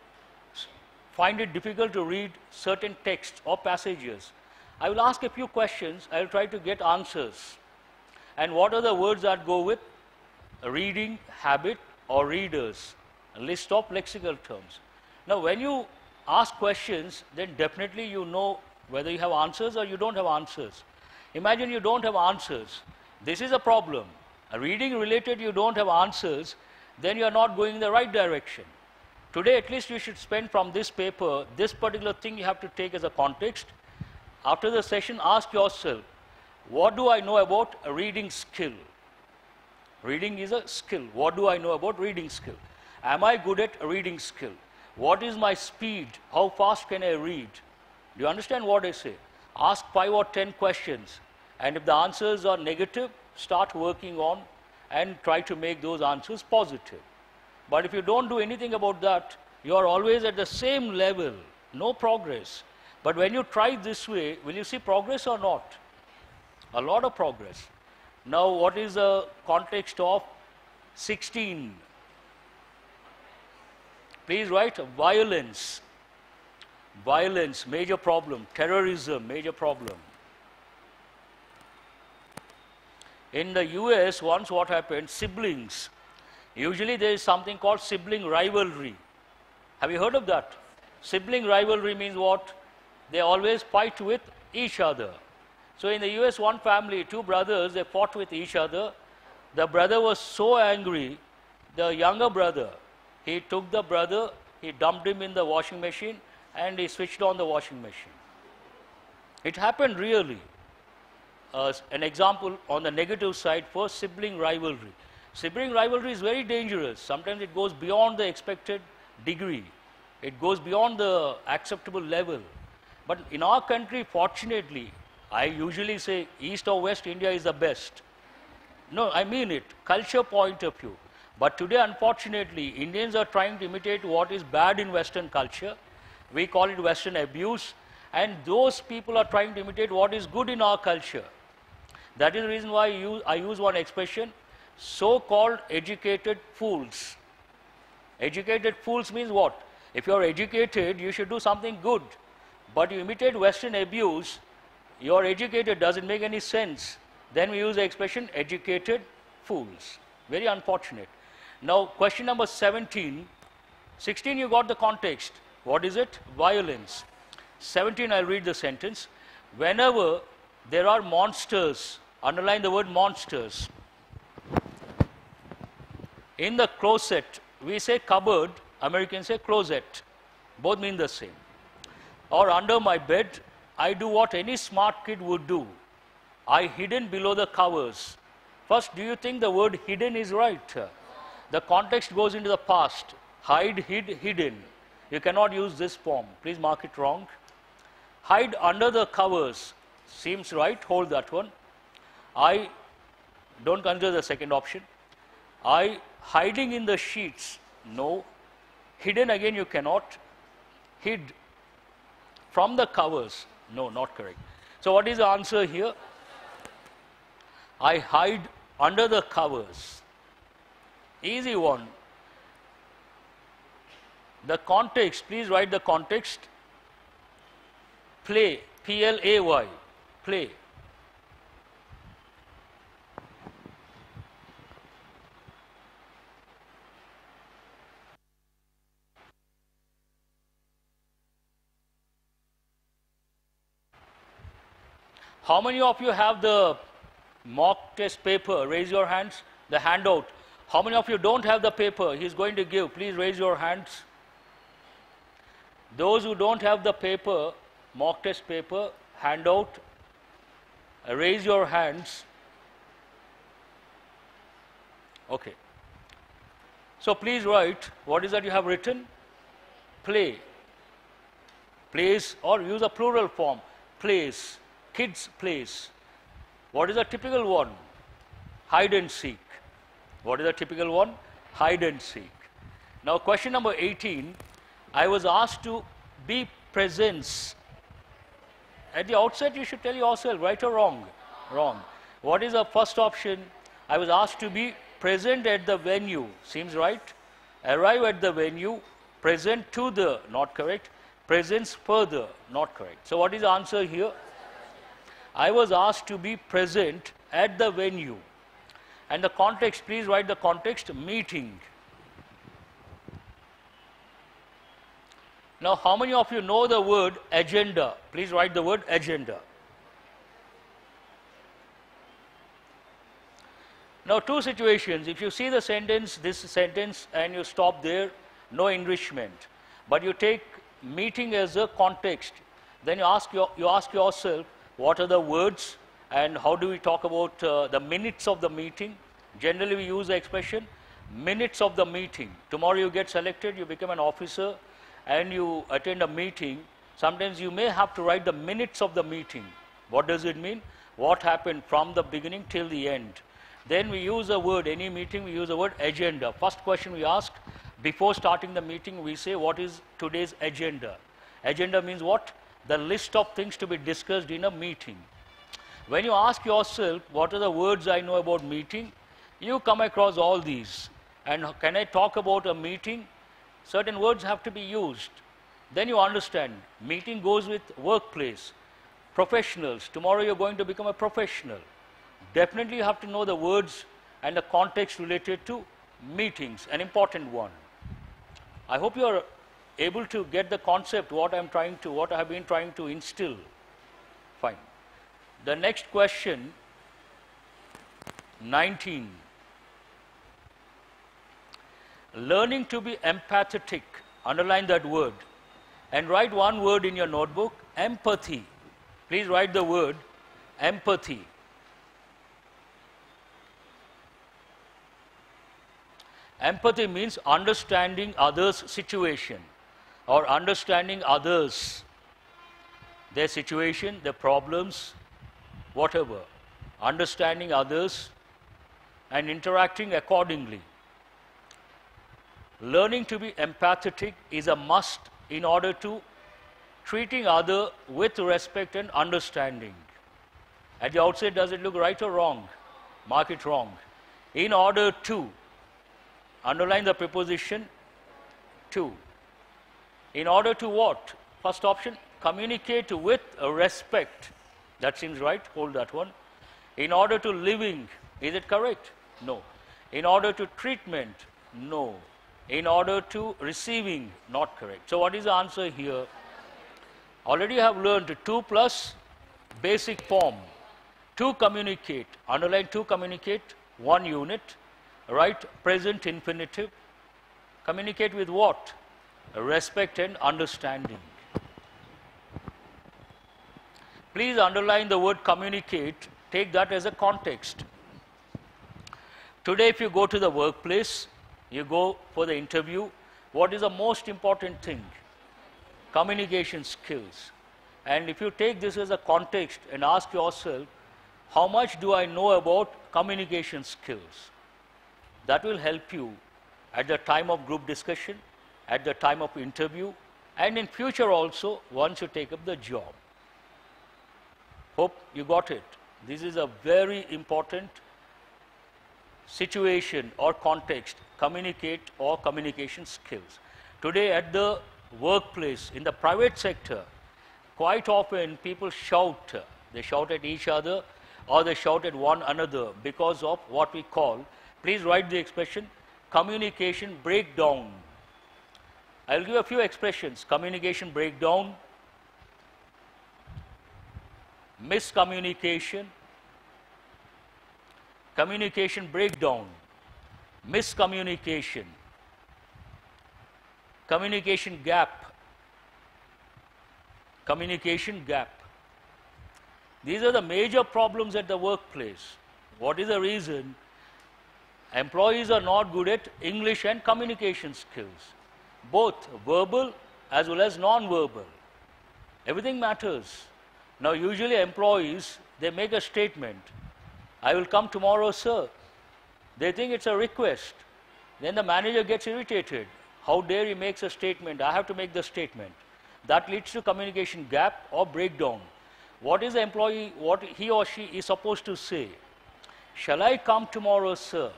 find it difficult to read certain texts or passages? I will ask a few questions. I will try to get answers. And what are the words that go with reading habit or readers? A list of lexical terms. Now, when you ask questions, then definitely you know whether you have answers or you don't have answers. Imagine you don't have answers. This is a problem. A reading related you don't have answers, then you are not going in the right direction. Today, at least you should spend from this paper, this particular thing you have to take as a context. After the session, ask yourself, what do I know about a reading skill? Reading is a skill. What do I know about reading skill? Am I good at reading skill? What is my speed? How fast can I read? Do you understand what I say? Ask five or ten questions. And if the answers are negative, start working on and try to make those answers positive. But if you don't do anything about that, you are always at the same level, no progress. But when you try this way, will you see progress or not? A lot of progress. Now, what is the context of 16? Please write violence. Violence, major problem. Terrorism, major problem. In the US, once what happened, siblings, usually there is something called sibling rivalry. Have you heard of that? Sibling rivalry means what? They always fight with each other. So in the US, one family, two brothers, they fought with each other. The brother was so angry, the younger brother, he took the brother, he dumped him in the washing machine, and he switched on the washing machine. It happened really uh, an example on the negative side for sibling rivalry. Sibling rivalry is very dangerous. Sometimes it goes beyond the expected degree. It goes beyond the acceptable level. But in our country, fortunately, I usually say East or West, India is the best. No, I mean it, culture point of view. But today, unfortunately, Indians are trying to imitate what is bad in Western culture. We call it Western abuse. And those people are trying to imitate what is good in our culture. That is the reason why I use, I use one expression, so-called educated fools. Educated fools means what? If you are educated, you should do something good. But you imitate Western abuse, you are educated, doesn't make any sense. Then we use the expression educated fools. Very unfortunate. Now, question number 17. 16, you got the context. What is it? Violence. 17, I'll read the sentence. Whenever there are monsters Underline the word monsters. In the closet, we say cupboard, Americans say closet. Both mean the same. Or under my bed, I do what any smart kid would do. I hidden below the covers. First, do you think the word hidden is right? The context goes into the past. Hide, hid, hidden. You cannot use this form. Please mark it wrong. Hide under the covers. Seems right. Hold that one. I don't consider the second option. I hiding in the sheets, no. Hidden again you cannot. Hid from the covers, no, not correct. So what is the answer here? I hide under the covers. Easy one. The context, please write the context. Play, P L A Y, play. How many of you have the mock test paper? Raise your hands. The handout. How many of you don't have the paper he's going to give? Please raise your hands. Those who don't have the paper, mock test paper, handout, raise your hands. Okay. So please write what is that you have written? Play. Plays or use a plural form. Plays. Kids plays. What is a typical one? Hide and seek. What is a typical one? Hide and seek. Now question number 18. I was asked to be presence. At the outset you should tell yourself right or wrong. Wrong. What is the first option? I was asked to be present at the venue. Seems right? Arrive at the venue. Present to the, not correct. Presence further, not correct. So what is the answer here? I was asked to be present at the venue. And the context, please write the context, meeting. Now, how many of you know the word agenda? Please write the word agenda. Now, two situations. If you see the sentence, this sentence, and you stop there, no enrichment. But you take meeting as a context, then you ask, you ask yourself, what are the words and how do we talk about uh, the minutes of the meeting? Generally, we use the expression minutes of the meeting. Tomorrow you get selected, you become an officer, and you attend a meeting. Sometimes you may have to write the minutes of the meeting. What does it mean? What happened from the beginning till the end? Then we use a word, any meeting, we use the word agenda. First question we ask, before starting the meeting, we say, what is today's agenda? Agenda means what? The list of things to be discussed in a meeting. When you ask yourself, what are the words I know about meeting? You come across all these. And can I talk about a meeting? Certain words have to be used. Then you understand, meeting goes with workplace, professionals. Tomorrow you're going to become a professional definitely you have to know the words and the context related to meetings, an important one. I hope you are able to get the concept, what I'm trying to, what I have been trying to instill. Fine. The next question, 19. Learning to be empathetic, underline that word, and write one word in your notebook, empathy. Please write the word empathy. Empathy means understanding others' situation or understanding others, their situation, their problems, whatever. Understanding others and interacting accordingly. Learning to be empathetic is a must in order to treating other with respect and understanding. At the outset, does it look right or wrong? Mark it wrong. In order to Underline the preposition to. In order to what? First option, communicate with respect. That seems right. Hold that one. In order to living, is it correct? No. In order to treatment, no. In order to receiving, not correct. So what is the answer here? Already you have learned 2 plus basic form. To communicate, underline to communicate, one unit right present infinitive communicate with what respect and understanding. Please underline the word communicate take that as a context. Today if you go to the workplace you go for the interview what is the most important thing? Communication skills. And if you take this as a context and ask yourself how much do i know about communication skills? That will help you at the time of group discussion, at the time of interview, and in future also once you take up the job. Hope you got it. This is a very important situation or context, communicate or communication skills. Today at the workplace, in the private sector, quite often people shout. They shout at each other or they shout at one another because of what we call Please write the expression communication breakdown. I'll give a few expressions communication breakdown, miscommunication, communication breakdown, miscommunication, communication gap, communication gap. These are the major problems at the workplace. What is the reason? employees are not good at English and communication skills, both verbal as well as non-verbal. Everything matters. Now, usually employees, they make a statement, I will come tomorrow, sir. They think it's a request. Then the manager gets irritated. How dare he makes a statement? I have to make the statement. That leads to communication gap or breakdown. What is the employee, what he or she is supposed to say? Shall I come tomorrow, sir?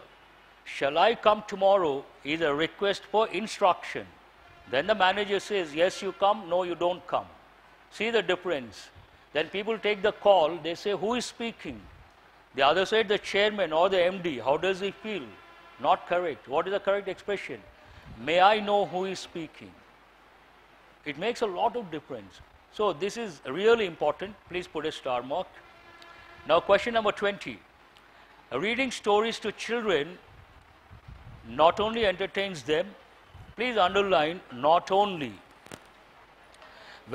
Shall I come tomorrow is a request for instruction. Then the manager says, Yes, you come, no, you don't come. See the difference. Then people take the call, they say, Who is speaking? The other side, the chairman or the MD, how does he feel? Not correct. What is the correct expression? May I know who is speaking? It makes a lot of difference. So this is really important. Please put a star mark. Now, question number 20. Reading stories to children not only entertains them, please underline not only.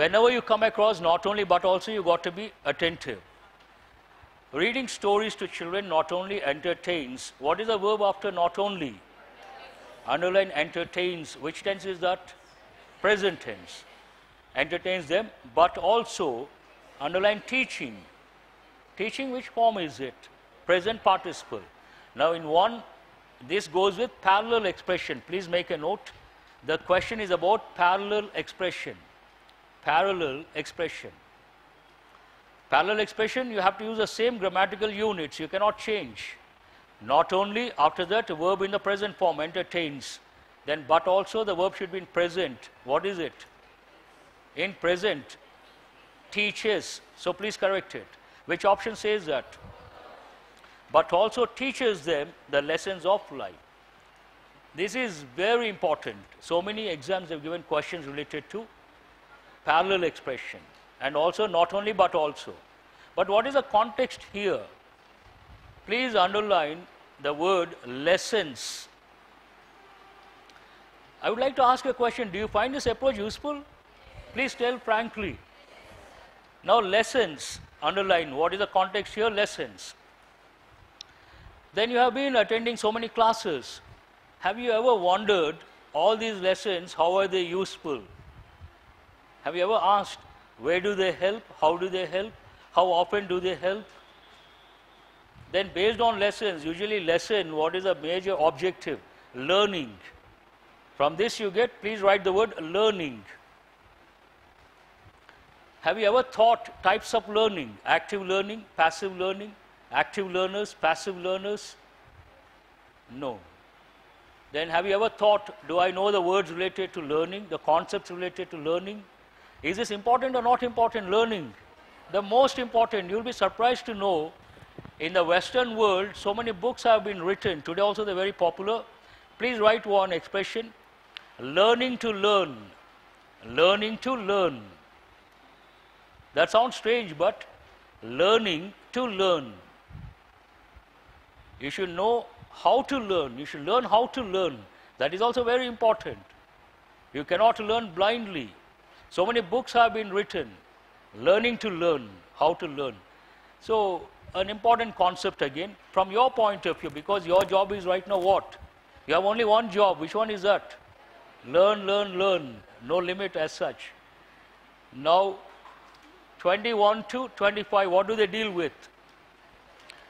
Whenever you come across not only but also you got to be attentive. Reading stories to children not only entertains, what is the verb after not only? Underline entertains. Which tense is that? Present tense. Entertains them, but also underline teaching. Teaching, which form is it? Present participle. Now, in one, this goes with parallel expression. Please make a note. The question is about parallel expression. Parallel expression. Parallel expression, you have to use the same grammatical units. You cannot change. Not only after that, a verb in the present form entertains, then but also the verb should be in present. What is it? In present, teaches. So please correct it. Which option says that? But also teaches them the lessons of life. This is very important. So many exams have given questions related to parallel expression and also not only but also. But what is the context here? Please underline the word lessons. I would like to ask a question. Do you find this approach useful? Please tell frankly. Now, lessons, underline. What is the context here? Lessons. Then you have been attending so many classes. Have you ever wondered all these lessons, how are they useful? Have you ever asked, where do they help? How do they help? How often do they help? Then based on lessons, usually lesson, what is the major objective? Learning. From this you get, please write the word learning. Have you ever thought types of learning? Active learning, passive learning, active learners, passive learners? No. Then have you ever thought, do I know the words related to learning, the concepts related to learning? Is this important or not important? Learning. The most important, you'll be surprised to know, in the Western world, so many books have been written. Today also they're very popular. Please write one expression. Learning to learn. Learning to learn. That sounds strange, but learning to learn. You should know how to learn. You should learn how to learn. That is also very important. You cannot learn blindly. So many books have been written, learning to learn, how to learn. So, an important concept again, from your point of view, because your job is right now what? You have only one job. Which one is that? Learn, learn, learn. No limit as such. Now, 21 to 25, what do they deal with?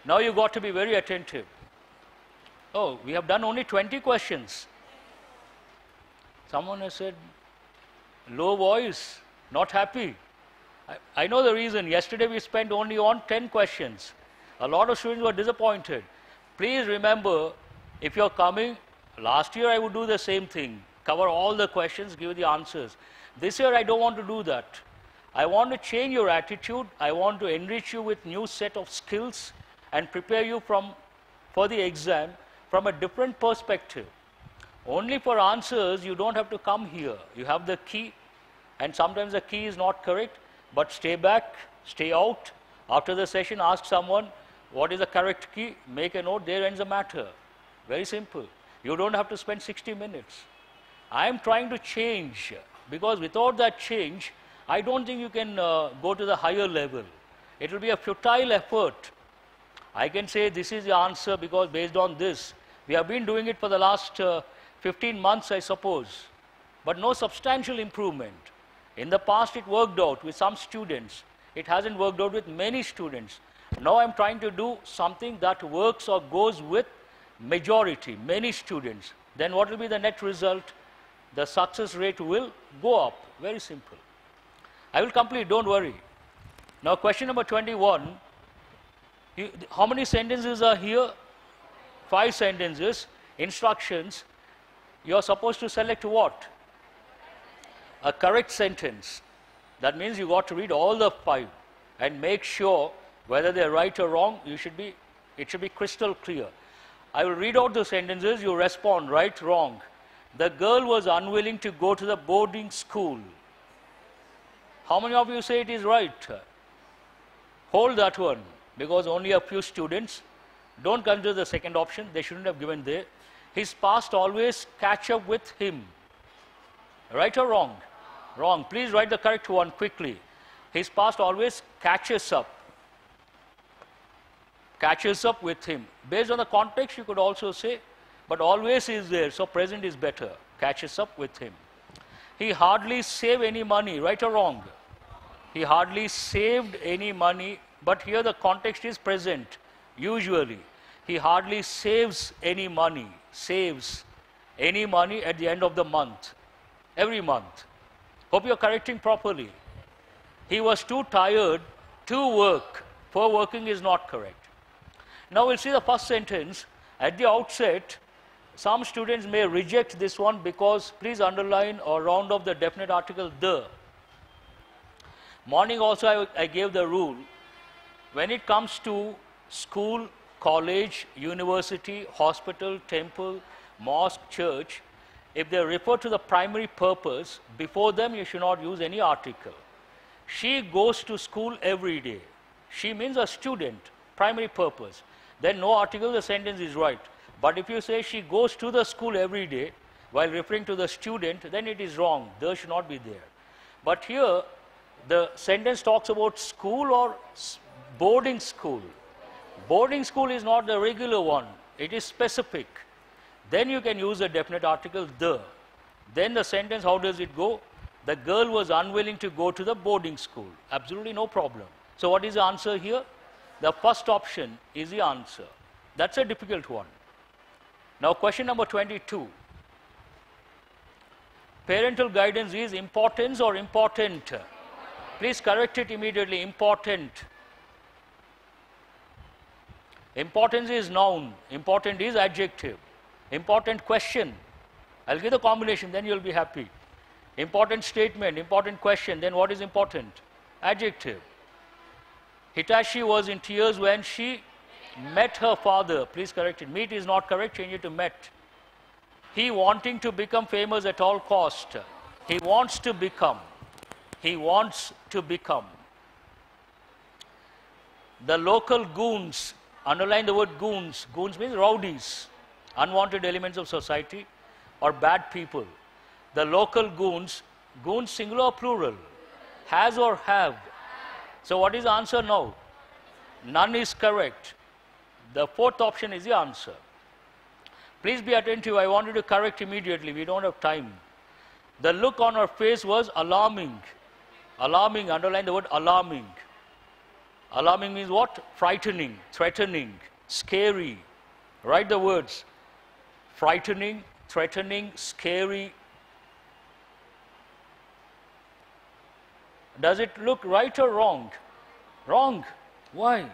Now you got to be very attentive. Oh, we have done only 20 questions. Someone has said, low voice, not happy. I, I, know the reason. Yesterday we spent only on 10 questions. A lot of students were disappointed. Please remember, if you're coming, last year I would do the same thing, cover all the questions, give the answers. This year I don't want to do that. I want to change your attitude. I want to enrich you with new set of skills and prepare you from, for the exam from a different perspective. Only for answers, you don't have to come here. You have the key, and sometimes the key is not correct, but stay back, stay out. After the session, ask someone, what is the correct key? Make a note, there ends the matter. Very simple. You don't have to spend 60 minutes. I am trying to change, because without that change, I don't think you can uh, go to the higher level. It will be a futile effort. I can say this is the answer because based on this, We have been doing it for the last uh, 15 months, I suppose, but no substantial improvement. In the past, it worked out with some students. It hasn't worked out with many students. Now I'm trying to do something that works or goes with majority, many students. Then what will be the net result? The success rate will go up. Very simple. I will complete, don't worry. Now question number 21. You, how many sentences are here? Five sentences. Instructions. You are supposed to select what? A correct sentence. That means you got to read all the five and make sure whether they're right or wrong, you should be, it should be crystal clear. I will read out the sentences, you respond right, wrong. The girl was unwilling to go to the boarding school. How many of you say it is right? Hold that one because only a few students. Don't consider the second option, they shouldn't have given there. His past always catch up with him. Right or wrong? Wrong. Please write the correct one quickly. His past always catches up. Catches up with him. Based on the context, you could also say, but always is there, so present is better. Catches up with him. He hardly saved any money, right or wrong? He hardly saved any money, but here the context is present, usually. He hardly saves any money, saves any money at the end of the month, every month. Hope you're correcting properly. He was too tired to work. For working is not correct. Now we'll see the first sentence. At the outset, some students may reject this one because please underline or round off the definite article the. Morning also I, I gave the rule. When it comes to school, college, university, hospital, temple, mosque, church, if they refer to the primary purpose, before them you should not use any article. She goes to school every day. She means a student, primary purpose. Then no article, the sentence is right. But if you say she goes to the school every day while referring to the student, then it is wrong. There should not be there. But here, the sentence talks about school or boarding school. Boarding school is not the regular one, it is specific. Then you can use a definite article, the. Then the sentence, how does it go? The girl was unwilling to go to the boarding school. Absolutely no problem. So, what is the answer here? The first option is the answer. That's a difficult one. Now, question number 22. Parental guidance is importance or important? Please correct it immediately. Important. Importance is noun. Important is adjective. Important question. I'll give the combination, then you'll be happy. Important statement, important question, then what is important? Adjective. Hitachi was in tears when she met her father. Please correct it. Meet is not correct, change it to met. He wanting to become famous at all cost. He wants to become. He wants to become. The local goons, underline the word goons. Goons means rowdies, unwanted elements of society or bad people. The local goons, goons singular or plural? Has or have? So what is the answer now? None is correct. The fourth option is the answer. Please be attentive. I want you to correct immediately. We don't have time. The look on her face was alarming. Alarming, underline the word alarming. Alarming means what? Frightening, threatening, scary. Write the words. Frightening, threatening, scary, Does it look right or wrong? Wrong. Why?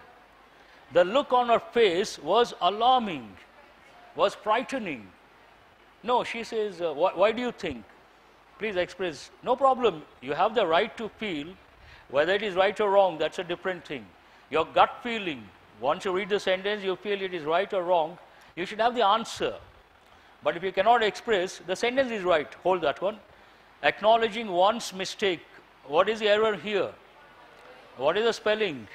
The look on her face was alarming, was frightening. No, she says, uh, wh why do you think? Please express. No problem. You have the right to feel. Whether it is right or wrong, that's a different thing. Your gut feeling, once you read the sentence, you feel it is right or wrong, you should have the answer. But if you cannot express, the sentence is right. Hold that one. Acknowledging one's mistake what is the error here? What is the spelling?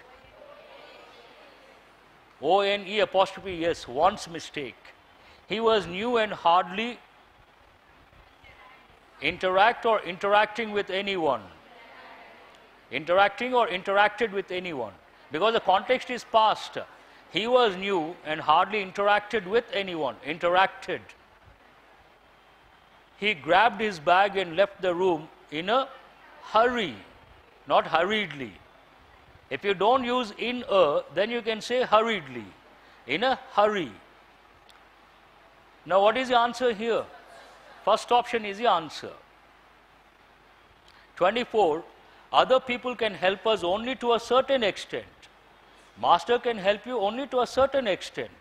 O N E apostrophe, yes, one's mistake. He was new and hardly interact or interacting with anyone. Interacting or interacted with anyone. Because the context is past. He was new and hardly interacted with anyone. Interacted. He grabbed his bag and left the room in a hurry, not hurriedly. If you don't use in a, then you can say hurriedly, in a hurry. Now, what is the answer here? First option is the answer. 24. Other people can help us only to a certain extent. Master can help you only to a certain extent.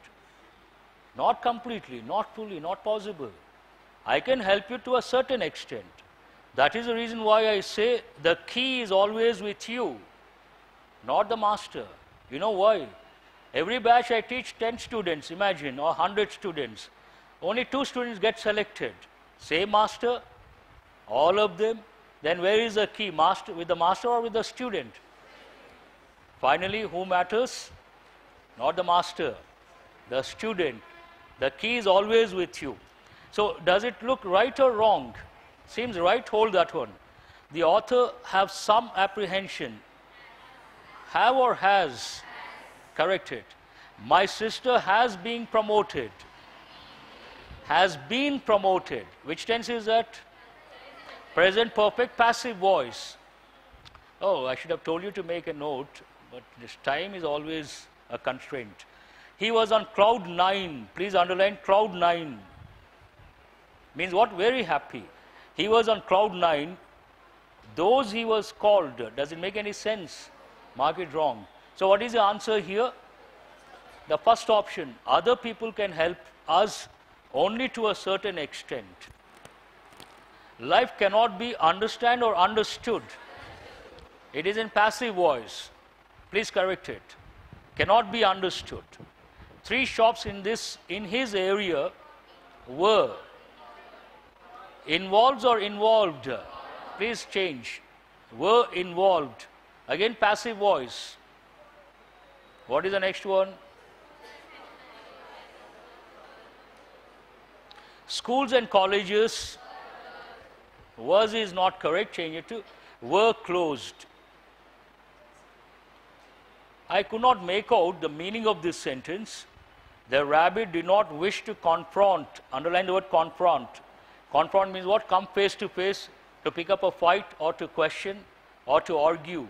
Not completely, not fully, not possible. I can help you to a certain extent. That is the reason why I say the key is always with you not the master. You know why? Every batch I teach 10 students, imagine, or 100 students. Only two students get selected. Same master, all of them. Then where is the key? Master with the master or with the student? Finally, who matters? Not the master, the student. The key is always with you. So does it look right or wrong? Seems right, hold that one. The author have some apprehension have or has? Correct it. My sister has been promoted. Has been promoted. Which tense is that? Present perfect passive voice. Oh, I should have told you to make a note, but this time is always a constraint. He was on cloud nine. Please underline cloud nine. Means what? Very happy. He was on cloud nine. Those he was called. Does it make any sense? Mark it wrong. So what is the answer here? The first option, other people can help us only to a certain extent. Life cannot be understand or understood. It is in passive voice. Please correct it. Cannot be understood. Three shops in this in his area were involved or involved. Please change. Were involved. Again, passive voice. What is the next one? Schools and colleges. Was is not correct. Change it to were closed. I could not make out the meaning of this sentence. The rabbi did not wish to confront. Underline the word confront. Confront means what? Come face to face to pick up a fight or to question or to argue.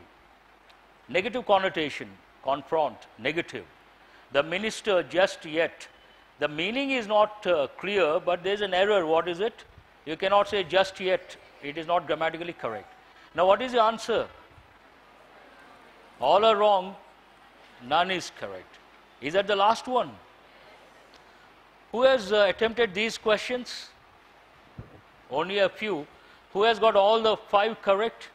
Negative connotation, confront, negative. The minister just yet. The meaning is not uh, clear, but there's an error. What is it? You cannot say just yet. It is not grammatically correct. Now, what is the answer? All are wrong. None is correct. Is that the last one? Who has uh, attempted these questions? Only a few. Who has got all the five correct?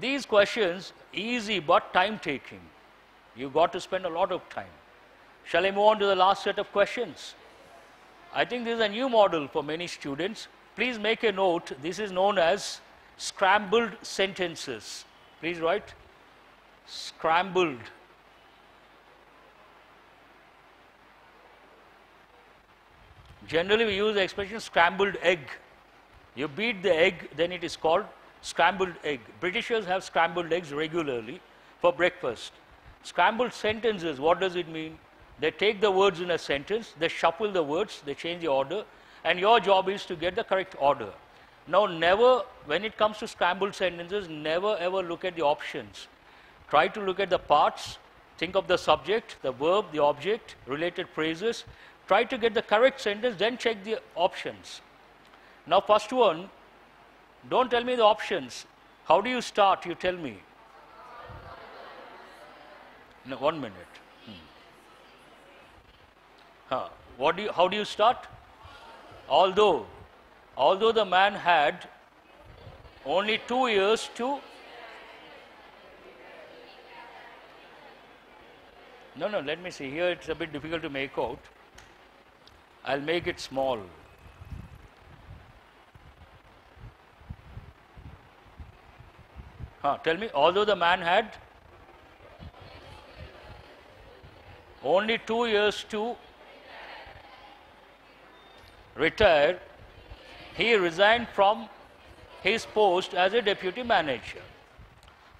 These questions, easy but time taking. You've got to spend a lot of time. Shall I move on to the last set of questions? I think this is a new model for many students. Please make a note. This is known as scrambled sentences. Please write scrambled. Generally, we use the expression scrambled egg. You beat the egg, then it is called scrambled egg. Britishers have scrambled eggs regularly for breakfast. Scrambled sentences, what does it mean? They take the words in a sentence, they shuffle the words, they change the order, and your job is to get the correct order. Now, never, when it comes to scrambled sentences, never ever look at the options. Try to look at the parts, think of the subject, the verb, the object, related phrases. Try to get the correct sentence, then check the options. Now, first one, don't tell me the options. How do you start? You tell me. No, one minute. Huh. What do you, how do you start? Although, although the man had only two years to No, no, let me see. Here it's a bit difficult to make out. I'll make it small. Huh, tell me, although the man had only two years to retire, he resigned from his post as a deputy manager.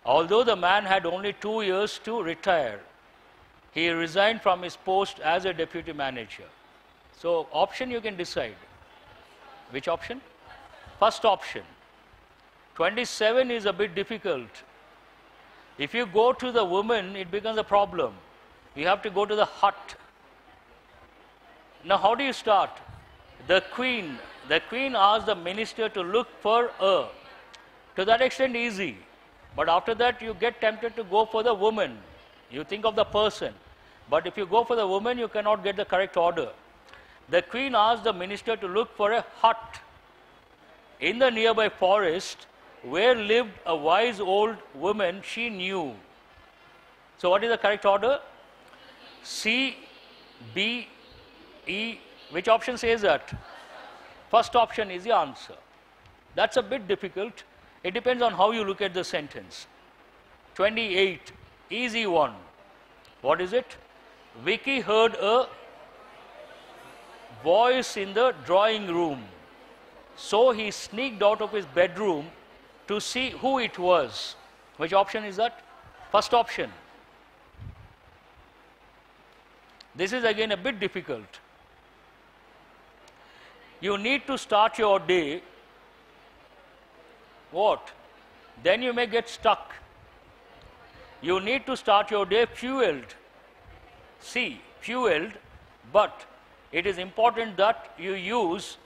Although the man had only two years to retire, he resigned from his post as a deputy manager. So, option you can decide. Which option? First option. 27 is a bit difficult. If you go to the woman, it becomes a problem. You have to go to the hut. Now, how do you start? The queen, the queen asked the minister to look for a. To that extent, easy. But after that, you get tempted to go for the woman. You think of the person. But if you go for the woman, you cannot get the correct order. The queen asked the minister to look for a hut in the nearby forest where lived a wise old woman she knew. So, what is the correct order? C, B, E. Which option says that? First option is the answer. That's a bit difficult. It depends on how you look at the sentence. 28, easy one. What is it? Vicky heard a voice in the drawing room. So he sneaked out of his bedroom to see who it was. Which option is that? First option. This is again a bit difficult. You need to start your day. What? Then you may get stuck. You need to start your day fueled. See, fueled, but it is important that you use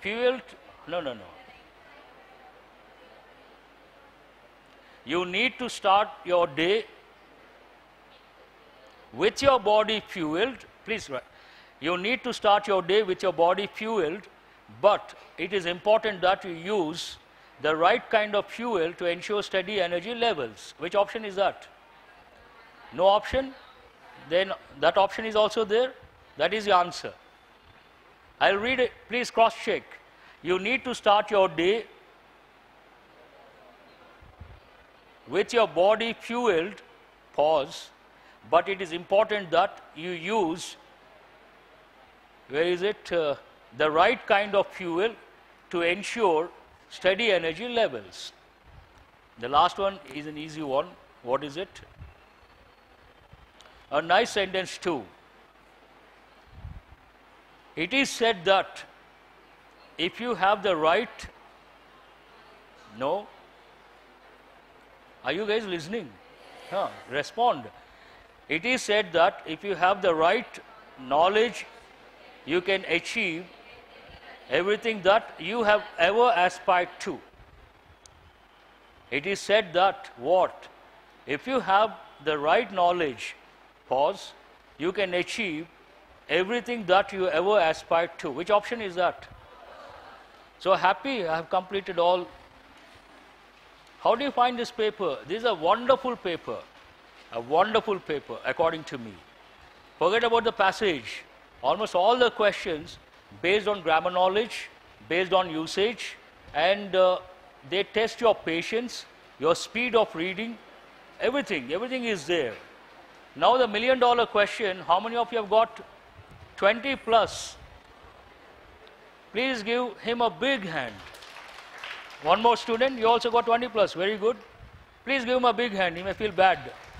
fueled. No, no, no. You need to start your day with your body fueled. Please, you need to start your day with your body fueled, but it is important that you use the right kind of fuel to ensure steady energy levels. Which option is that? No option? Then that option is also there. That is the answer. I'll read it. Please cross check. You need to start your day with your body fueled, pause, but it is important that you use, where is it, uh, the right kind of fuel to ensure steady energy levels. The last one is an easy one. What is it? A nice sentence too. It is said that if you have the right, no, are you guys listening? Huh, respond. It is said that if you have the right knowledge, you can achieve everything that you have ever aspired to. It is said that what? If you have the right knowledge, pause, you can achieve everything that you ever aspired to. Which option is that? So happy I have completed all. How do you find this paper? This is a wonderful paper. A wonderful paper, according to me. Forget about the passage. Almost all the questions based on grammar knowledge, based on usage, and uh, they test your patience, your speed of reading, everything. Everything is there. Now, the million dollar question how many of you have got 20 plus? Please give him a big hand. One more student, you also got 20 plus. Very good. Please give him a big hand. He may feel bad.